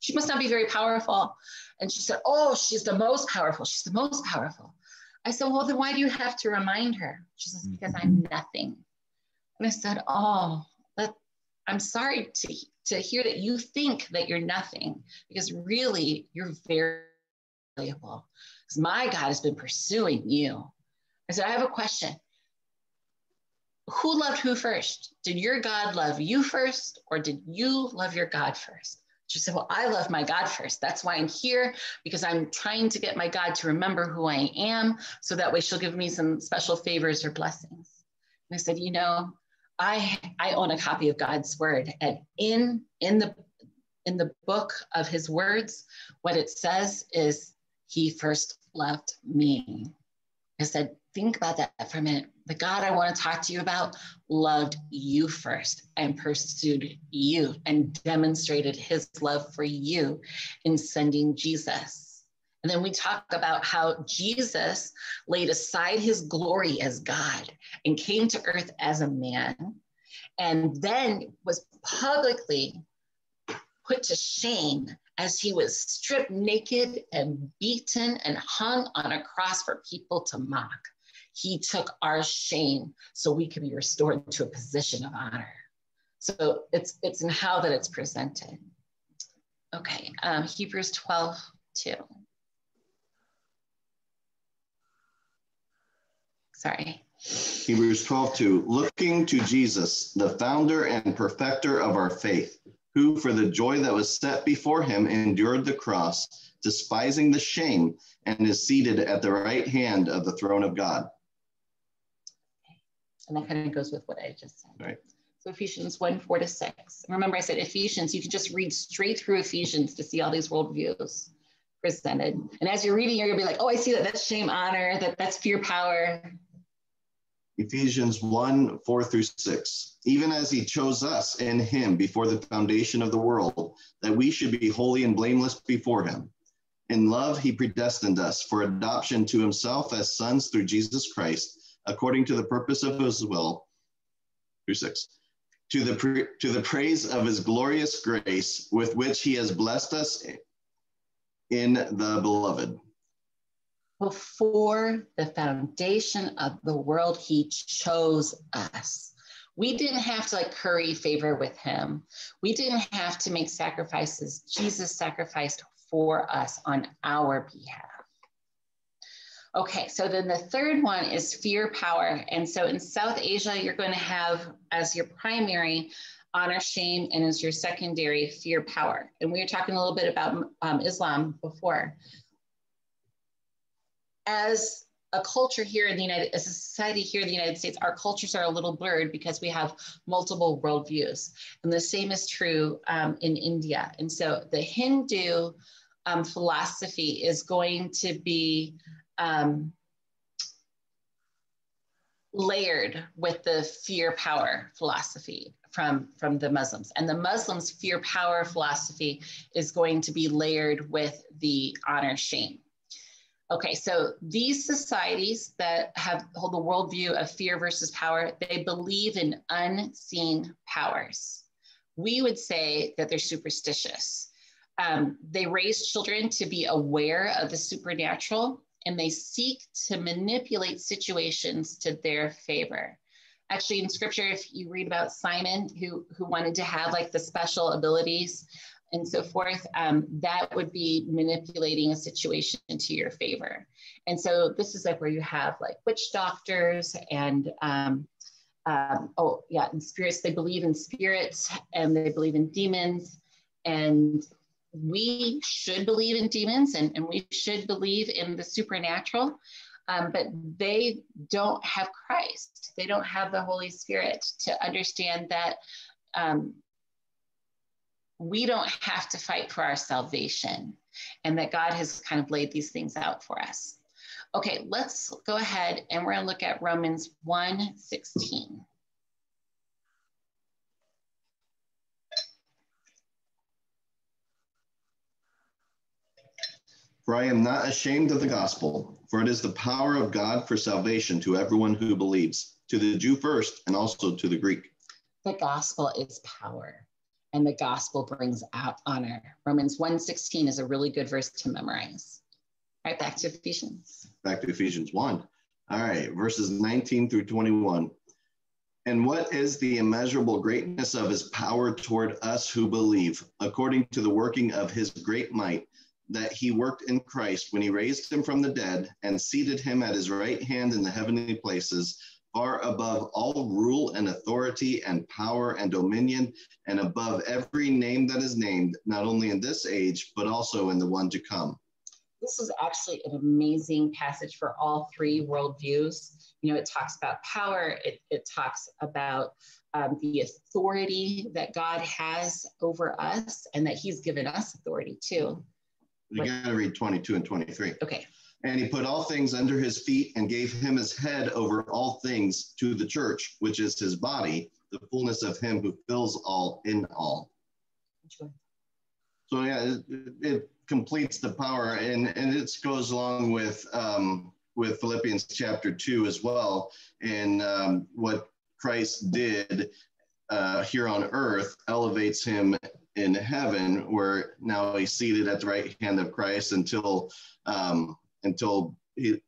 She must not be very powerful. And she said, oh, she's the most powerful. She's the most powerful. I said, well, then why do you have to remind her? She says, mm-hmm. because I'm nothing. And I said, oh, I'm sorry to, to hear that you think that you're nothing because really you're very valuable. Because my God has been pursuing you. I said, I have a question. Who loved who first? Did your God love you first or did you love your God first? She said, Well, I love my God first. That's why I'm here because I'm trying to get my God to remember who I am. So that way she'll give me some special favors or blessings. And I said, You know, I I own a copy of God's word, and in in the in the book of His words, what it says is He first loved me. I said, think about that for a minute. The God I want to talk to you about loved you first and pursued you and demonstrated his love for you in sending Jesus. And then we talk about how Jesus laid aside his glory as God and came to earth as a man and then was publicly put to shame as he was stripped naked and beaten and hung on a cross for people to mock. He took our shame so we could be restored to a position of honor. So it's, it's in how that it's presented. Okay, um, Hebrews 12, 2. Sorry. Hebrews 12, 2. Looking to Jesus, the founder and perfecter of our faith who for the joy that was set before him endured the cross, despising the shame, and is seated at the right hand of the throne of God. And that kind of goes with what I just said. Right. So Ephesians 1, 4 to 6. Remember, I said Ephesians, you can just read straight through Ephesians to see all these worldviews presented. And as you're reading, you're gonna be like, oh, I see that that's shame, honor, that that's fear, power. Ephesians 1 4 through 6. Even as he chose us in him before the foundation of the world, that we should be holy and blameless before him. In love, he predestined us for adoption to himself as sons through Jesus Christ, according to the purpose of his will. Through 6. To the, to the praise of his glorious grace with which he has blessed us in the beloved before the foundation of the world, he chose us. We didn't have to like curry favor with him. We didn't have to make sacrifices. Jesus sacrificed for us on our behalf. Okay, so then the third one is fear power. And so in South Asia, you're going to have as your primary honor, shame, and as your secondary fear power. And we were talking a little bit about um, Islam before as a culture here in the United, as a society here in the United States, our cultures are a little blurred because we have multiple worldviews. And the same is true um, in India. And so the Hindu um, philosophy is going to be um, layered with the fear power philosophy from, from the Muslims. And the Muslims' fear power philosophy is going to be layered with the honor shame Okay, so these societies that have hold the worldview of fear versus power, they believe in unseen powers. We would say that they're superstitious. Um, they raise children to be aware of the supernatural and they seek to manipulate situations to their favor. Actually, in scripture, if you read about Simon, who, who wanted to have like the special abilities and so forth, um, that would be manipulating a situation to your favor. And so this is like where you have like witch doctors and um, um, oh yeah, and spirits. They believe in spirits and they believe in demons. And we should believe in demons and, and we should believe in the supernatural. Um, but they don't have Christ. They don't have the Holy Spirit to understand that um, we don't have to fight for our salvation and that God has kind of laid these things out for us. Okay, let's go ahead and we're going to look at Romans 1 16. For I am not ashamed of the gospel, for it is the power of God for salvation to everyone who believes, to the Jew first, and also to the Greek. The gospel is power and the gospel brings out honor. Romans 1:16 is a really good verse to memorize. All right, back to Ephesians. Back to Ephesians 1. All right, verses 19 through 21. And what is the immeasurable greatness of his power toward us who believe, according to the working of his great might, that he worked in Christ when he raised him from the dead and seated him at his right hand in the heavenly places, far above all rule and authority and power and dominion, and above every name that is named, not only in this age, but also in the one to come. This is actually an amazing passage for all three worldviews. You know, it talks about power, it, it talks about um, the authority that God has over us and that He's given us authority too. You got to read 22 and 23. Okay. And he put all things under his feet and gave him his head over all things to the church, which is his body, the fullness of him who fills all in all. So yeah, it, it completes the power, and and it goes along with um, with Philippians chapter two as well, and um, what Christ did uh, here on earth elevates him in heaven, where now he's seated at the right hand of Christ until um, until he,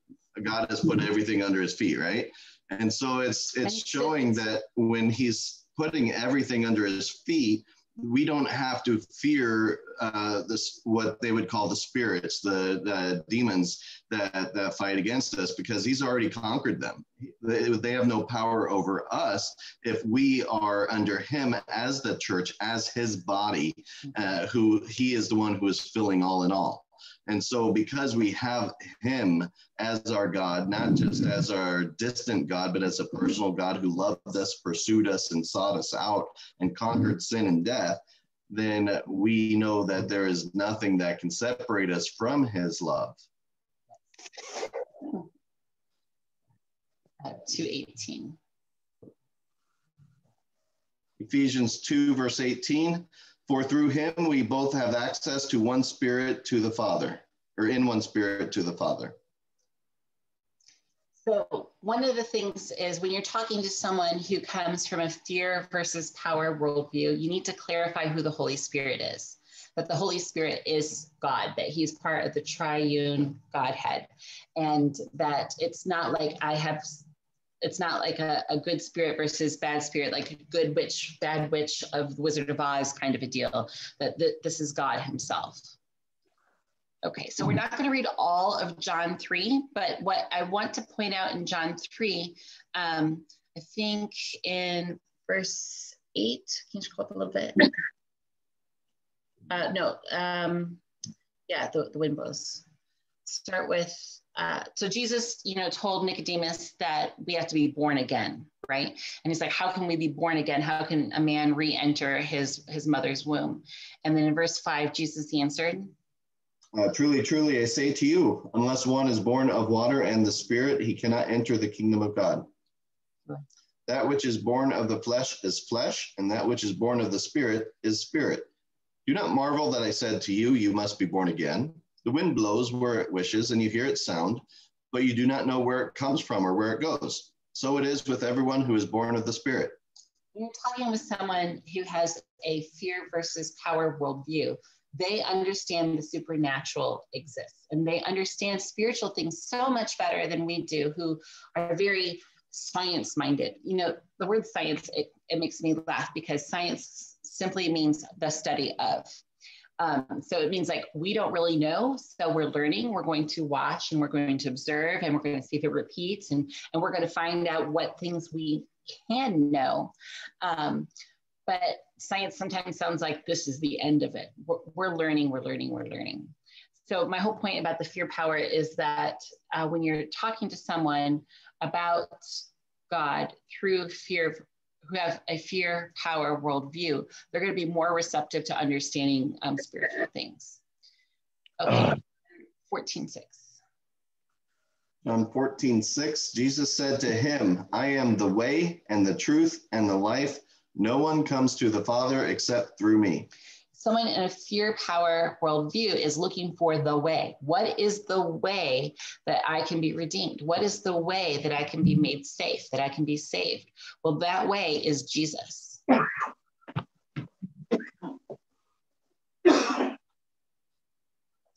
God has put everything under his feet, right? And so it's it's showing that when he's putting everything under his feet, we don't have to fear uh, this what they would call the spirits, the, the demons that, that fight against us, because he's already conquered them. They, they have no power over us if we are under him as the church, as his body, uh, who he is the one who is filling all in all. And so, because we have Him as our God, not just as our distant God, but as a personal God who loved us, pursued us, and sought us out and conquered sin and death, then we know that there is nothing that can separate us from His love. Uh, 218. Ephesians 2, verse 18 for through him we both have access to one spirit to the Father, or in one spirit to the Father. So, one of the things is when you're talking to someone who comes from a fear versus power worldview, you need to clarify who the Holy Spirit is. That the Holy Spirit is God, that he's part of the triune Godhead, and that it's not like I have it's not like a, a good spirit versus bad spirit, like good witch, bad witch of the Wizard of Oz kind of a deal. That, this is God Himself. Okay, so we're not going to read all of John 3, but what I want to point out in John 3, um, I think in verse 8, can you scroll up a little bit? Uh, no, um, yeah, the, the wind blows. Start with uh, so Jesus, you know, told Nicodemus that we have to be born again, right? And he's like, how can we be born again? How can a man re-enter his his mother's womb? And then in verse five, Jesus answered, uh, "Truly, truly, I say to you, unless one is born of water and the Spirit, he cannot enter the kingdom of God. That which is born of the flesh is flesh, and that which is born of the Spirit is spirit. Do not marvel that I said to you, you must be born again." The wind blows where it wishes, and you hear its sound, but you do not know where it comes from or where it goes. So it is with everyone who is born of the Spirit. When you're talking with someone who has a fear versus power worldview, they understand the supernatural exists and they understand spiritual things so much better than we do, who are very science minded. You know, the word science, it, it makes me laugh because science simply means the study of. Um, so it means like we don't really know. So we're learning, we're going to watch and we're going to observe and we're going to see if it repeats and, and we're going to find out what things we can know. Um, but science sometimes sounds like this is the end of it. We're, we're, learning, we're learning, we're learning. So my whole point about the fear power is that uh, when you're talking to someone about God through fear of who have a fear, power worldview, they're going to be more receptive to understanding um, spiritual things. Okay, uh, 14.6. John 14, 6, Jesus said to him, I am the way and the truth and the life. No one comes to the Father except through me someone in a fear power worldview is looking for the way. What is the way that I can be redeemed? What is the way that I can be made safe, that I can be saved? Well, that way is Jesus.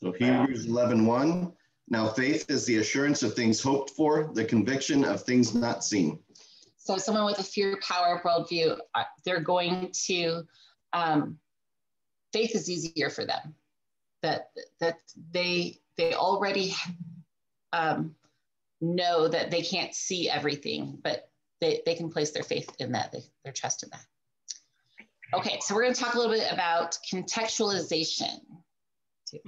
So Hebrews 11, 1. Now faith is the assurance of things hoped for, the conviction of things not seen. So someone with a fear power worldview, uh, they're going to um, faith is easier for them. That that they they already um, know that they can't see everything but they, they can place their faith in that they, their trust in that. Okay so we're going to talk a little bit about contextualization. Too.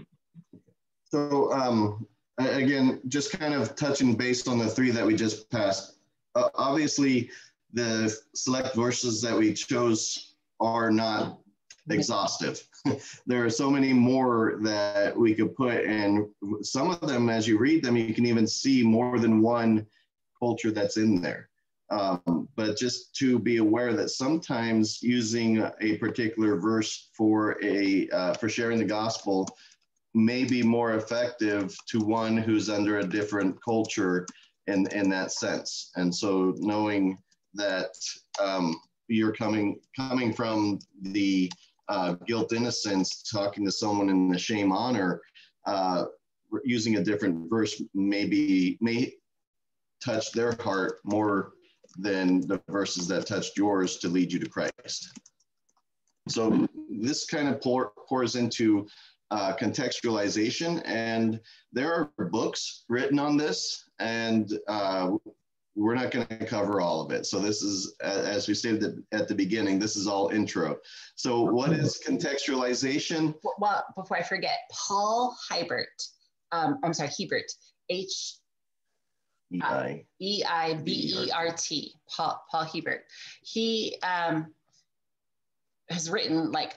so um, again just kind of touching based on the three that we just passed. Uh, obviously the select verses that we chose are not exhaustive. there are so many more that we could put, and some of them, as you read them, you can even see more than one culture that's in there. Um, but just to be aware that sometimes using a particular verse for a uh, for sharing the gospel may be more effective to one who's under a different culture in in that sense. And so knowing that um, you're coming coming from the uh, guilt innocence, talking to someone in the shame honor, uh, using a different verse maybe may touch their heart more than the verses that touched yours to lead you to Christ. So this kind of pour, pours into uh, contextualization, and there are books written on this, and uh, we're not going to cover all of it. So this is, as we stated at the beginning, this is all intro. So what is contextualization? Well, before I forget, Paul Hiebert, um, I'm sorry, Hebert, H E-I. E I B E R T, Paul, Paul Hiebert. He um, has written like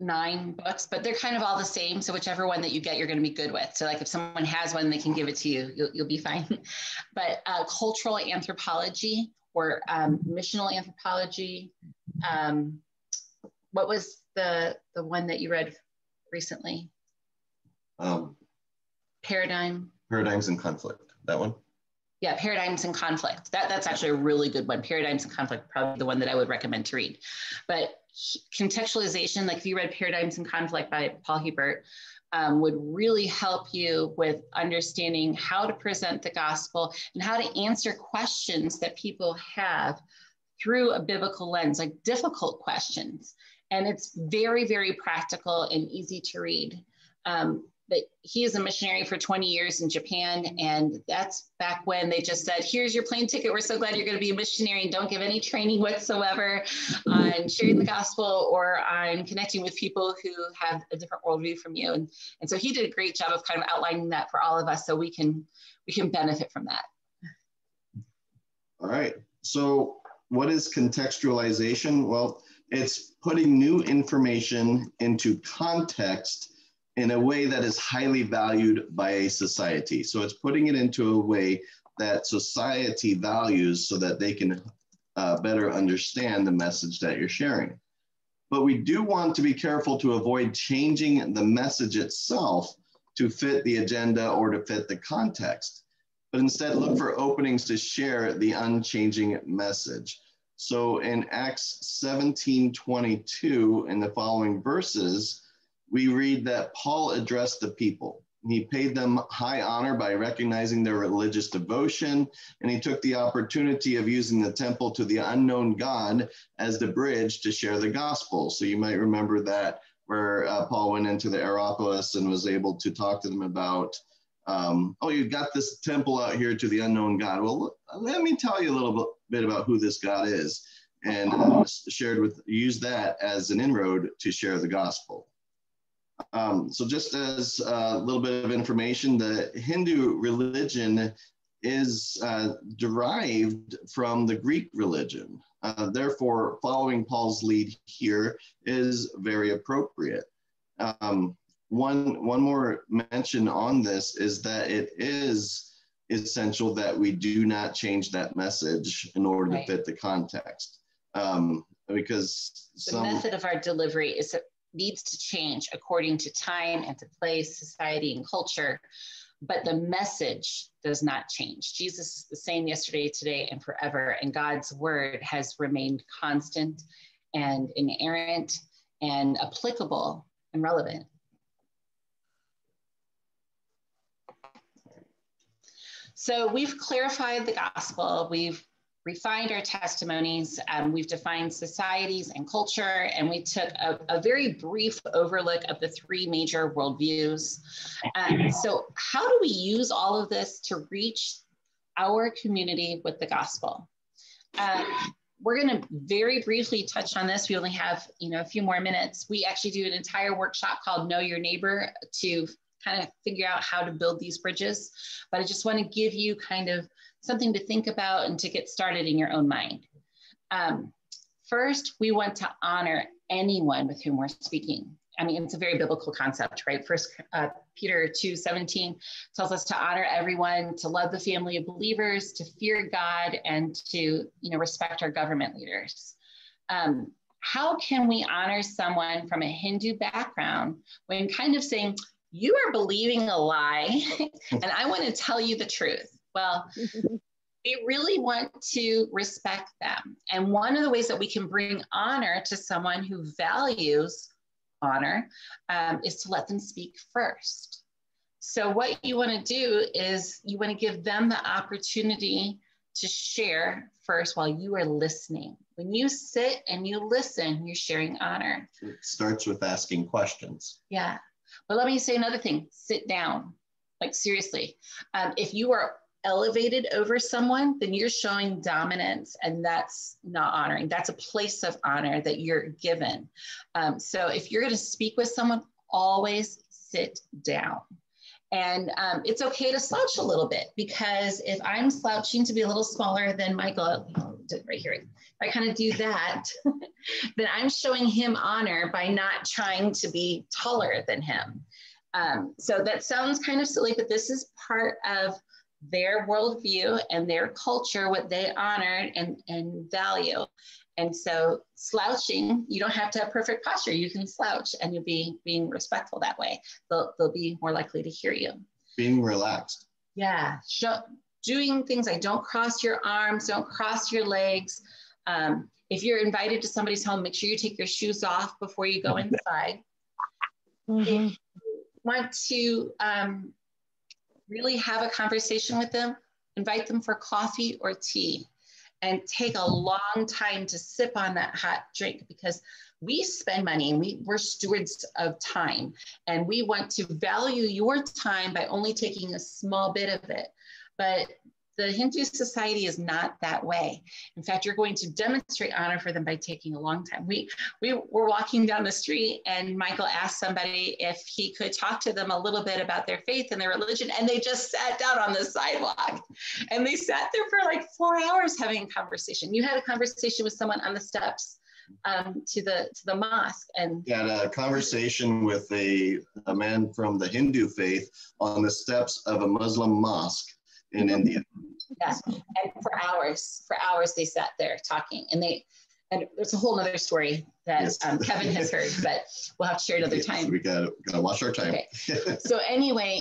nine books, but they're kind of all the same. So whichever one that you get, you're going to be good with. So like if someone has one, they can give it to you. You'll, you'll be fine. but uh, cultural anthropology or um, missional anthropology. Um, what was the the one that you read recently? Um, Paradigm. Paradigms and conflict. That one. Yeah, paradigms and conflict. That that's actually a really good one. Paradigms and conflict, probably the one that I would recommend to read. But contextualization, like if you read Paradigms and Conflict by Paul Hiebert, um, would really help you with understanding how to present the gospel and how to answer questions that people have through a biblical lens, like difficult questions. And it's very, very practical and easy to read. Um, but he is a missionary for 20 years in Japan. And that's back when they just said, here's your plane ticket. We're so glad you're going to be a missionary and don't give any training whatsoever on sharing the gospel or on connecting with people who have a different worldview from you. And, and so he did a great job of kind of outlining that for all of us so we can we can benefit from that. All right. So what is contextualization? Well, it's putting new information into context in a way that is highly valued by a society. So it's putting it into a way that society values so that they can uh, better understand the message that you're sharing. But we do want to be careful to avoid changing the message itself to fit the agenda or to fit the context, but instead look for openings to share the unchanging message. So in Acts 17 22, in the following verses, we read that Paul addressed the people. He paid them high honor by recognizing their religious devotion, and he took the opportunity of using the temple to the unknown God as the bridge to share the gospel. So you might remember that where uh, Paul went into the Areopagus and was able to talk to them about, um, oh, you've got this temple out here to the unknown God. Well, let me tell you a little bit about who this God is, and uh, shared with use that as an inroad to share the gospel. Um, so just as a little bit of information, the Hindu religion is uh, derived from the Greek religion. Uh, therefore, following Paul's lead here is very appropriate. Um, one, one more mention on this is that it is essential that we do not change that message in order right. to fit the context. Um, because the some, method of our delivery is needs to change according to time and to place, society, and culture. But the message does not change. Jesus is the same yesterday, today, and forever. And God's word has remained constant and inerrant and applicable and relevant. So we've clarified the gospel. We've refined our testimonies. Um, we've defined societies and culture, and we took a, a very brief overlook of the three major worldviews. Um, so, how do we use all of this to reach our community with the gospel? Uh, we're going to very briefly touch on this. We only have, you know, a few more minutes. We actually do an entire workshop called Know Your Neighbor to kind of figure out how to build these bridges. But I just want to give you kind of something to think about and to get started in your own mind. Um, First, we want to honor anyone with whom we're speaking. I mean, it's a very biblical concept, right? First uh, Peter 2 17 tells us to honor everyone, to love the family of believers, to fear God, and to you know respect our government leaders. Um, how can we honor someone from a Hindu background when kind of saying, you are believing a lie, and I want to tell you the truth? Well, we really want to respect them. And one of the ways that we can bring honor to someone who values honor um, is to let them speak first. So, what you want to do is you want to give them the opportunity to share first while you are listening. When you sit and you listen, you're sharing honor. It starts with asking questions. Yeah. But let me say another thing sit down. Like, seriously, um, if you are elevated over someone, then you're showing dominance, and that's not honoring. That's a place of honor that you're given. Um, so if you're going to speak with someone, always sit down. And um, it's okay to slouch a little bit because if I'm slouching to be a little smaller than Michael, right here, if I kind of do that, then I'm showing him honor by not trying to be taller than him. Um, so that sounds kind of silly, but this is part of their worldview and their culture, what they honor and, and value. And so slouching, you don't have to have perfect posture. You can slouch and you'll be being respectful that way. They'll, they'll be more likely to hear you. Being relaxed. Yeah. Show, doing things like don't cross your arms, don't cross your legs. Um, if you're invited to somebody's home, make sure you take your shoes off before you go inside. Mm-hmm. If you want to um, really have a conversation with them, invite them for coffee or tea, and take a long time to sip on that hot drink because we spend money and we, we're stewards of time and we want to value your time by only taking a small bit of it. But the Hindu society is not that way. In fact, you're going to demonstrate honor for them by taking a long time. We, we were walking down the street and Michael asked somebody if he could talk to them a little bit about their faith and their religion. And they just sat down on the sidewalk and they sat there for like four hours having a conversation. You had a conversation with someone on the steps um, to the to the mosque and had a conversation with a, a man from the Hindu faith on the steps of a Muslim mosque in. India. Yeah, and for hours, for hours they sat there talking, and they, and there's a whole other story that yes. um, Kevin has heard, but we'll have to share another yes, time. We gotta gotta watch our time. Okay. so anyway,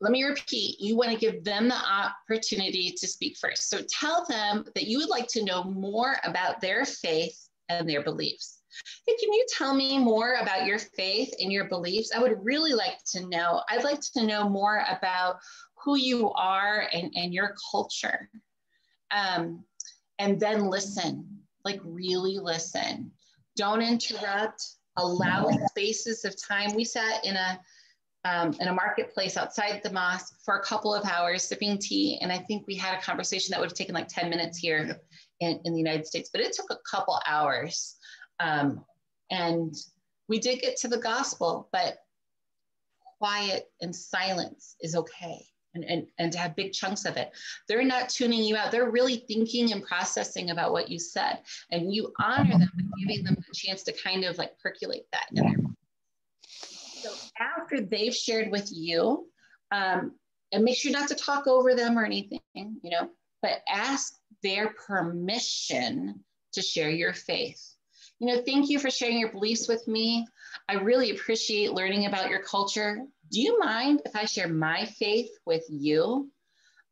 let me repeat. You want to give them the opportunity to speak first. So tell them that you would like to know more about their faith and their beliefs. Hey, can you tell me more about your faith and your beliefs? I would really like to know. I'd like to know more about who you are and, and your culture. Um, and then listen, like really listen. Don't interrupt, allow spaces of time. We sat in a um, in a marketplace outside the mosque for a couple of hours sipping tea. And I think we had a conversation that would have taken like 10 minutes here in, in the United States, but it took a couple hours. Um, and we did get to the gospel, but quiet and silence is okay and, and, and to have big chunks of it. They're not tuning you out. They're really thinking and processing about what you said. And you honor them by giving them the chance to kind of like percolate that in their So after they've shared with you, um, and make sure not to talk over them or anything, you know, but ask their permission to share your faith. You know, thank you for sharing your beliefs with me. I really appreciate learning about your culture do you mind if I share my faith with you?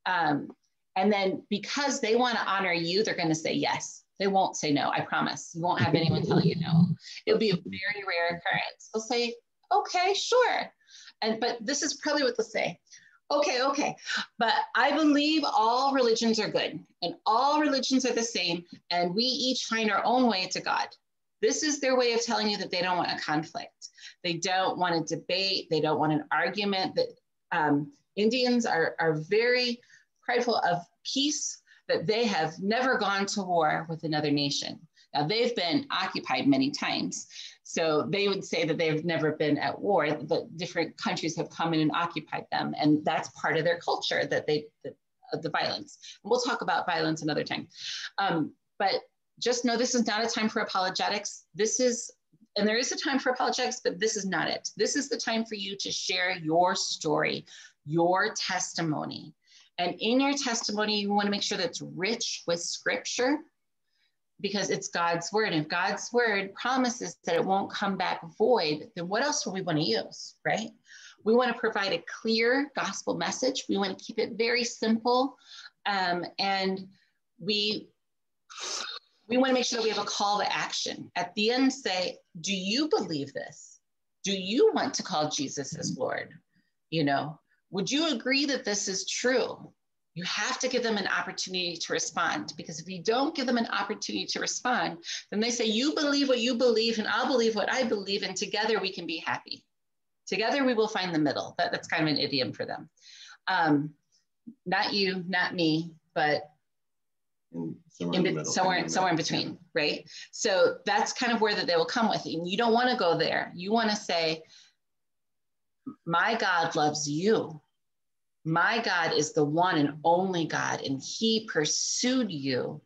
Um, and then because they want to honor you, they're going to say yes. They won't say no, I promise. You won't have anyone tell you no. It'll be a very rare occurrence. They'll say, okay, sure. And but this is probably what they'll say. Okay, okay. But I believe all religions are good and all religions are the same, and we each find our own way to God. This is their way of telling you that they don't want a conflict. They don't want a debate. They don't want an argument. That um, Indians are, are very prideful of peace, that they have never gone to war with another nation. Now, they've been occupied many times. So they would say that they've never been at war, but different countries have come in and occupied them. And that's part of their culture that they, that, the violence. And we'll talk about violence another time. Um, but just know this is not a time for apologetics. This is, and there is a time for apologetics, but this is not it. This is the time for you to share your story, your testimony. And in your testimony, you want to make sure that it's rich with scripture because it's God's word. And if God's word promises that it won't come back void, then what else would we want to use, right? We want to provide a clear gospel message. We want to keep it very simple. Um, and we we want to make sure that we have a call to action. At the end, say, do you believe this? Do you want to call Jesus as Lord? You know, would you agree that this is true? You have to give them an opportunity to respond because if you don't give them an opportunity to respond, then they say, You believe what you believe, and I'll believe what I believe, and together we can be happy. Together we will find the middle. That, that's kind of an idiom for them. Um, not you, not me, but somewhere, in, in somewhere, somewhere in between, right? So that's kind of where that they will come with. And you don't want to go there. You want to say, My God loves you. My God is the one and only God, and He pursued you.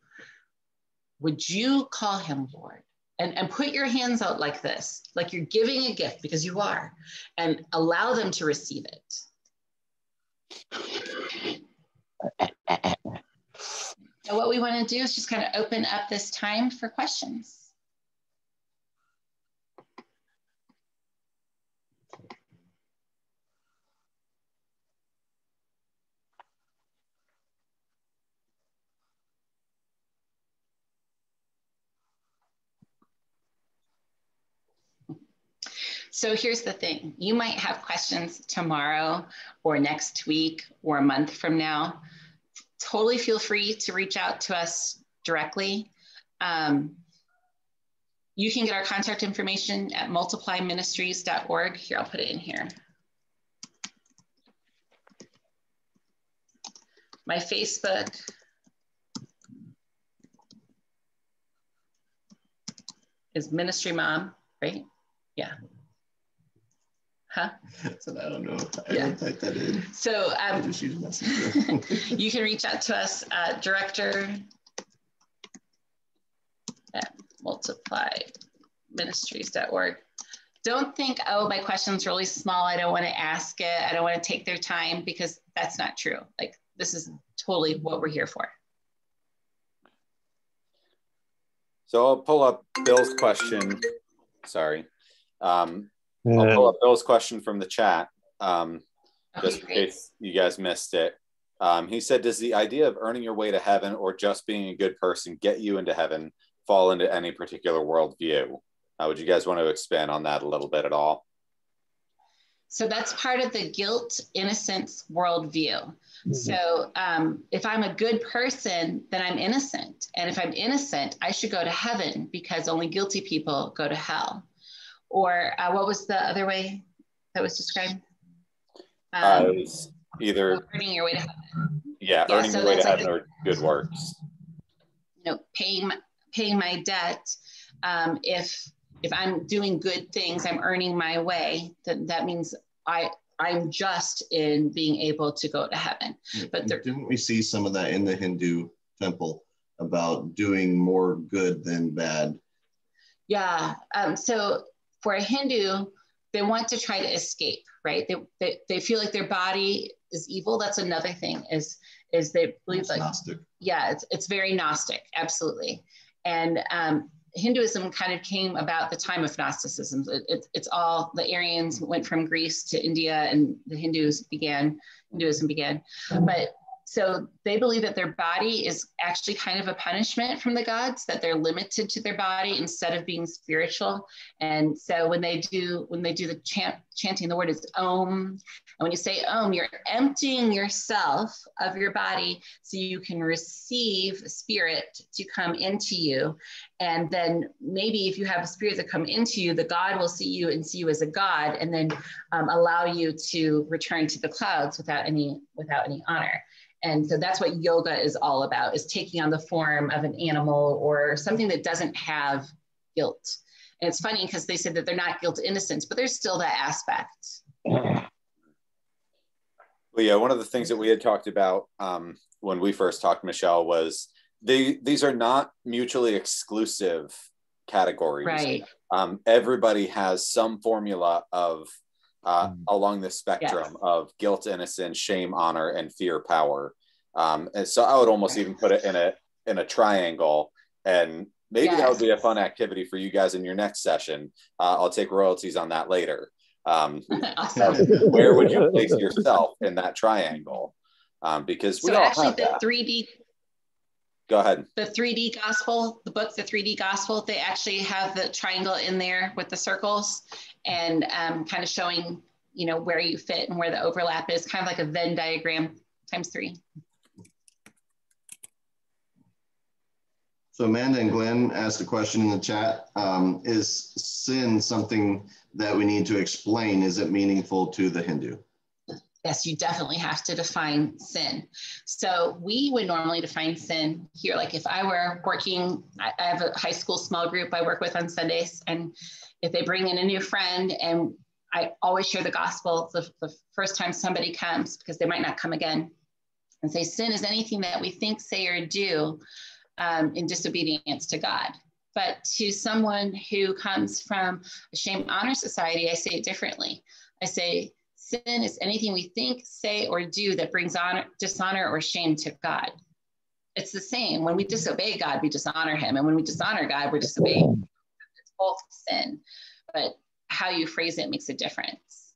Would you call Him Lord? And, and put your hands out like this, like you're giving a gift because you are, and allow them to receive it. Uh, uh, uh, So what we want to do is just kind of open up this time for questions. So here's the thing you might have questions tomorrow or next week or a month from now totally feel free to reach out to us directly. Um, you can get our contact information at multiplyministries.org. Here, I'll put it in here. My Facebook. Is Ministry Mom, right? Yeah. Huh? So I don't know. I yeah. type that in. So um, just use Messenger. you can reach out to us, uh, director at multiplyministries.org. Don't think, oh, my question's really small. I don't want to ask it. I don't want to take their time because that's not true. Like this is totally what we're here for. So I'll pull up Bill's question. Sorry. Um, I'll pull up Bill's question from the chat, um, just in case you guys missed it. Um, he said, "Does the idea of earning your way to heaven or just being a good person get you into heaven fall into any particular worldview?" Uh, would you guys want to expand on that a little bit at all? So that's part of the guilt innocence worldview. Mm-hmm. So um, if I'm a good person, then I'm innocent. And if I'm innocent, I should go to heaven because only guilty people go to hell or uh, what was the other way that was described? Um, uh, either earning your way to heaven. Yeah, yeah earning so your way to heaven like or good works. You know, paying paying my debt. Um, if if I'm doing good things, I'm earning my way. Then that means I I'm just in being able to go to heaven. But there, didn't we see some of that in the Hindu temple about doing more good than bad? Yeah. Um, so for a Hindu, they want to try to escape, right? They, they, they feel like their body is evil. That's another thing is, is they believe it's like, Gnostic. yeah, it's, it's very Gnostic, absolutely. And um, Hinduism kind of came about the time of Gnosticism. It, it, it's all the Aryans went from Greece to India, and the Hindus began. Hinduism began, but so they believe that their body is actually kind of a punishment from the gods, that they're limited to their body instead of being spiritual. And so when they do when they do the chant, chanting, the word is om. And when you say om, you're emptying yourself of your body so you can receive spirit to come into you. And then maybe if you have a spirit that come into you, the God will see you and see you as a God, and then um, allow you to return to the clouds without any without any honor. And so that's what yoga is all about, is taking on the form of an animal or something that doesn't have guilt. And it's funny because they said that they're not guilt innocence, but there's still that aspect. Well, yeah, one of the things that we had talked about um, when we first talked, Michelle, was they these are not mutually exclusive categories. Right. Um, everybody has some formula of uh, mm. along the spectrum yes. of guilt, innocence, shame, honor, and fear, power. Um, and so I would almost even put it in a in a triangle, and maybe yes. that would be a fun activity for you guys in your next session. Uh, I'll take royalties on that later. Um, awesome. where would you place yourself in that triangle? Um, because we so all actually have the that. 3D go ahead. The 3D gospel, the book, the 3D gospel, they actually have the triangle in there with the circles and um, kind of showing, you know, where you fit and where the overlap is, kind of like a Venn diagram times three. So Amanda and Glenn asked a question in the chat. Um, is sin something that we need to explain? Is it meaningful to the Hindu? yes, you definitely have to define sin. So we would normally define sin here. Like if I were working, I, I have a high school small group I work with on Sundays, and if they bring in a new friend and I always share the gospel the, the first time somebody comes because they might not come again and say sin is anything that we think, say, or do um, in disobedience to God. But to someone who comes from a shame honor society, I say it differently. I say Sin is anything we think, say, or do that brings honor, dishonor or shame to God. It's the same. When we disobey God, we dishonor him. And when we dishonor God, we're disobeying. Both sin, but how you phrase it makes a difference.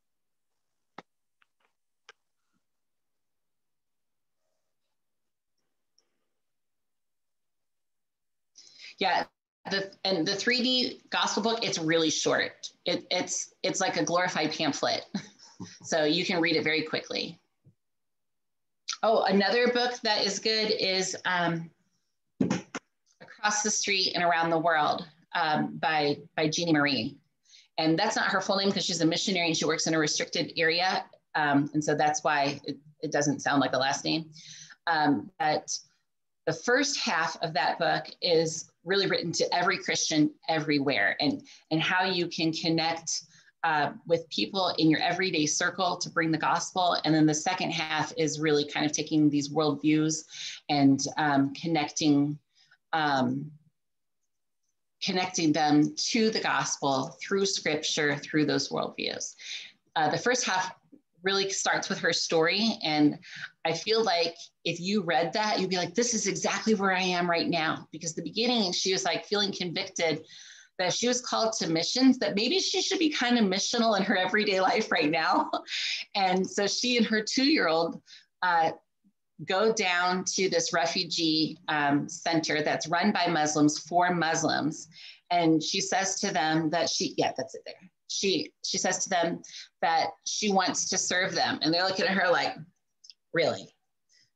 Yeah, the and the 3D gospel book, it's really short. It, it's it's like a glorified pamphlet. so you can read it very quickly. Oh, another book that is good is um, Across the Street and Around the World um, by, by Jeannie Marie. And that's not her full name because she's a missionary and she works in a restricted area. Um, and so that's why it, it, doesn't sound like a last name. Um, but the first half of that book is really written to every Christian everywhere and, and how you can connect uh, with people in your everyday circle to bring the gospel. And then the second half is really kind of taking these worldviews and um, connecting. Um, connecting them to the gospel through scripture, through those worldviews. Uh, the first half really starts with her story. And I feel like if you read that, you'd be like, this is exactly where I am right now. Because the beginning, she was like feeling convicted that she was called to missions, that maybe she should be kind of missional in her everyday life right now. and so she and her two year old uh, go down to this refugee um, center that's run by Muslims for Muslims. And she says to them that she, yeah, that's it there. She, she says to them that she wants to serve them. And they're looking at her like, really?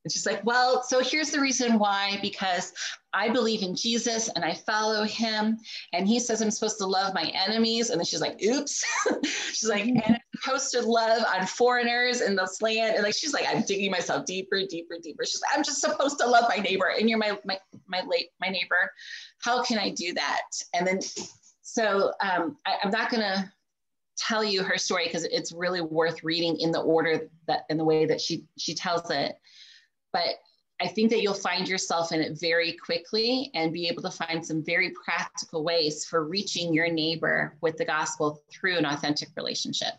And she's like, well, so here's the reason why, because I believe in Jesus and I follow him. And he says I'm supposed to love my enemies. And then she's like, oops. she's like, and To love on foreigners in this land. And like, she's like, I'm digging myself deeper, deeper, deeper. She's like, I'm just supposed to love my neighbor. And you're my, my, my late, my neighbor. How can I do that? And then, so um, I, I'm not going to tell you her story because it's really worth reading in the order that, in the way that she, she tells it but I think that you'll find yourself in it very quickly and be able to find some very practical ways for reaching your neighbor with the gospel through an authentic relationship.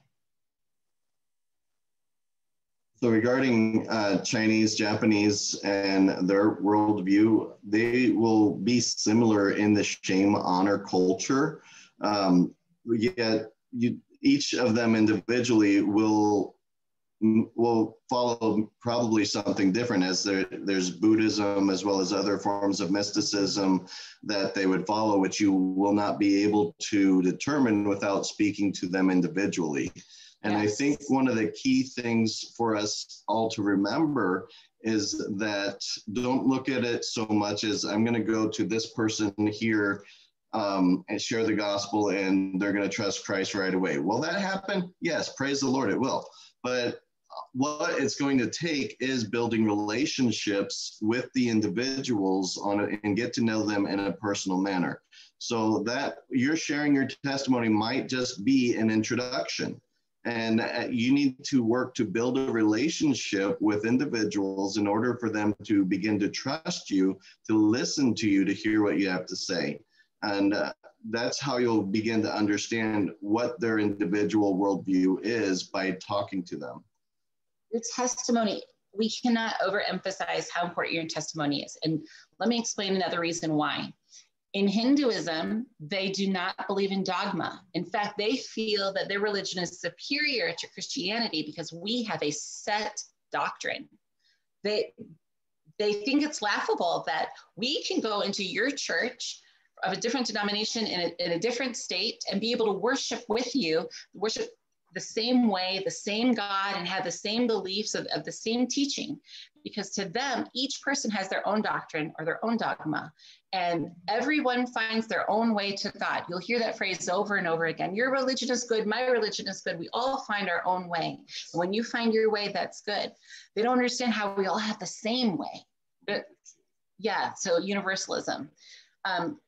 So regarding uh, Chinese, Japanese, and their worldview, they will be similar in the shame honor culture. Um, yet you, each of them individually will will follow probably something different as there, there's Buddhism as well as other forms of mysticism that they would follow, which you will not be able to determine without speaking to them individually. And yes. I think one of the key things for us all to remember is that don't look at it so much as I'm going to go to this person here um, and share the gospel and they're going to trust Christ right away. Will that happen? Yes, praise the Lord, it will. But what it's going to take is building relationships with the individuals on it and get to know them in a personal manner. So that you're sharing your testimony might just be an introduction. And uh, you need to work to build a relationship with individuals in order for them to begin to trust you, to listen to you, to hear what you have to say. And uh, that's how you'll begin to understand what their individual worldview is by talking to them. Your testimony, we cannot overemphasize how important your testimony is. And let me explain another reason why. In Hinduism, they do not believe in dogma. In fact, they feel that their religion is superior to Christianity because we have a set doctrine. They, they think it's laughable that we can go into your church of a different denomination in a, in a different state and be able to worship with you, worship the same way, the same God, and have the same beliefs of, of the same teaching. Because to them, each person has their own doctrine or their own dogma, and everyone finds their own way to God. You'll hear that phrase over and over again. Your religion is good, my religion is good. We all find our own way. When you find your way, that's good. They don't understand how we all have the same way. But yeah, so universalism. Um,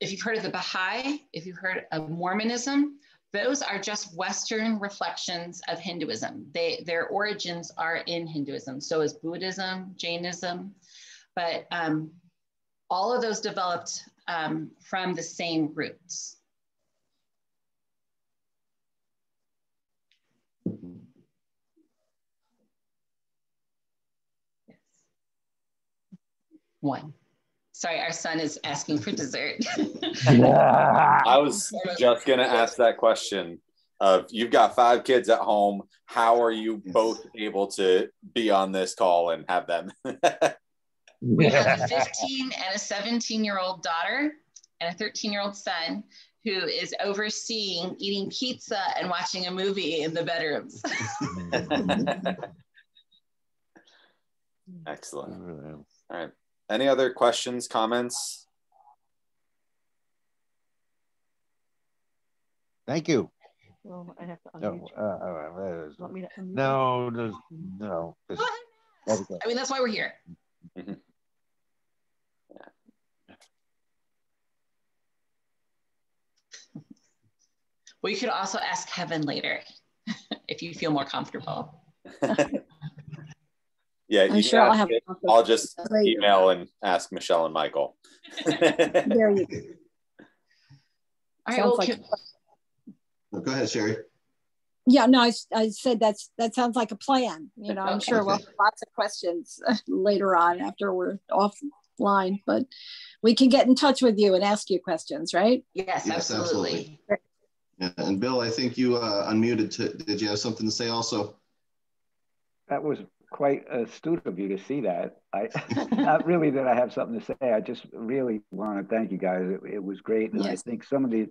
if you've heard of the Baha'i, if you've heard of Mormonism, those are just Western reflections of Hinduism. They, their origins are in Hinduism. So is Buddhism, Jainism, but um, all of those developed um, from the same roots. Yes. One. Sorry, our son is asking for dessert. I was just going to ask that question of you've got five kids at home. How are you both able to be on this call and have them? we have a 15 and a 17 year old daughter and a 13 year old son who is overseeing eating pizza and watching a movie in the bedrooms. Excellent. All right. Any other questions, comments? Thank you. Well, I have to No, unmute. uh, uh, me to unmute? no, there's- no. Go this- ahead. there we go. I mean, that's why we're here. Well, you could also ask Kevin later if you feel more comfortable. Yeah, I'm you sure I'll, have. it. I'll just Great. email and ask Michelle and Michael. There you go. All right, Sounds well, like- can- Go ahead, Sherry. Yeah, no, I, I said that's that sounds like a plan. You know, I'm Okay. sure we'll have lots of questions later on after we're offline, but we can get in touch with you and ask you questions, right? yes, Yes, absolutely. Yeah, and Bill, I think you uh, unmuted. To, did you have something to say also? That was quite astute of you to see that. I not really that I have something to say. I just really want to thank you guys. It, it was great, and I think some of the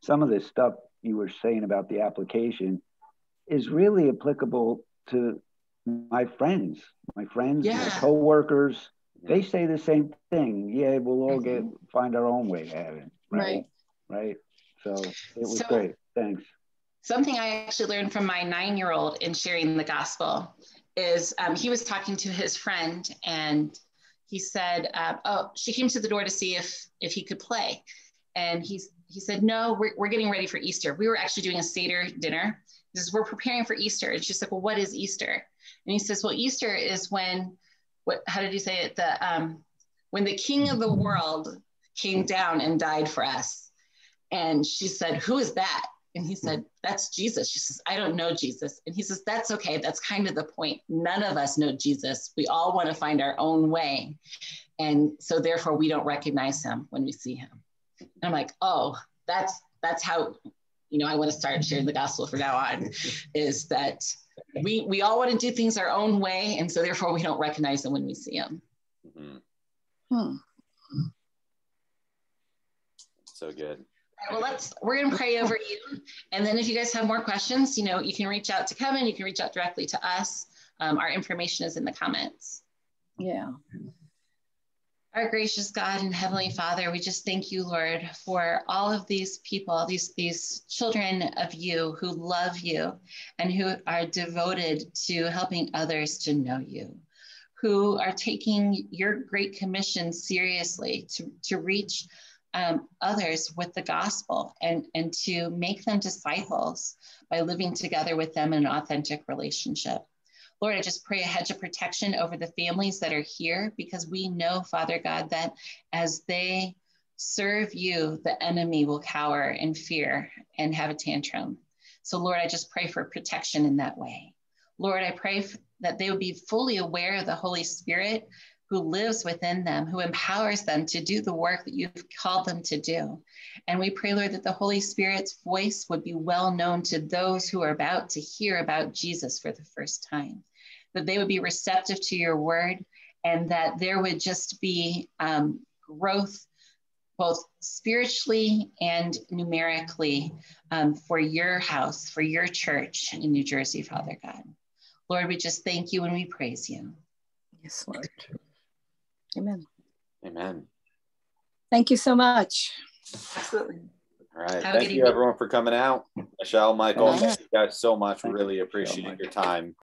some of the stuff you were saying about the application is really applicable to my friends, my friends, my Yeah. coworkers. They say the same thing. Yeah, we'll all get Mm-hmm. find our own way to heaven. Right. Right. So it was So- great. Thanks. Something I actually learned from my nine year old in sharing the gospel is um, he was talking to his friend and he said, uh, Oh, she came to the door to see if, if he could play. And he's, he said, No, we're, we're getting ready for Easter. We were actually doing a Seder dinner. He says, We're preparing for Easter. And she's like, Well, what is Easter? And he says, Well, Easter is when, what, how did he say it? The, um, when the king of the world came down and died for us. And she said, Who is that? And he said, That's Jesus. She says, I don't know Jesus. And he says, That's okay. That's kind of the point. None of us know Jesus. We all want to find our own way. And so therefore we don't recognize him when we see him. And I'm like, oh, that's that's how you know I want to start sharing the gospel from now on, is that we we all want to do things our own way, and so therefore we don't recognize him when we see him. Mhm. Hmm. So good. Well, let's we're gonna pray over you, and then if you guys have more questions, you know, you can reach out to Kevin. You can reach out directly to us. Um, our information is in the comments. Yeah. Our gracious God and Heavenly Father, we just thank you, Lord, for all of these people, these, these children of you who love you and who are devoted to helping others to know you, who are taking your great commission seriously to, to reach um, others with the gospel and, and to make them disciples by living together with them in an authentic relationship. Lord, I just pray a hedge of protection over the families that are here because we know, Father God, that as they serve you, the enemy will cower in fear and have a tantrum. So, Lord, I just pray for protection in that way. Lord, I pray that they would be fully aware of the Holy Spirit who lives within them, who empowers them to do the work that you've called them to do. And we pray, Lord, that the Holy Spirit's voice would be well known to those who are about to hear about Jesus for the first time, that they would be receptive to your word, and that there would just be um, growth both spiritually and numerically um, for your house, for your church in New Jersey, Father God. Lord, we just thank you and we praise you. Yes, Lord. Amen. Amen. Thank you so much. Absolutely. All right. Have Thank you, evening. everyone, for coming out. Michelle, Michael, Thank you. guys so much. We Thank really you so appreciate much. your time.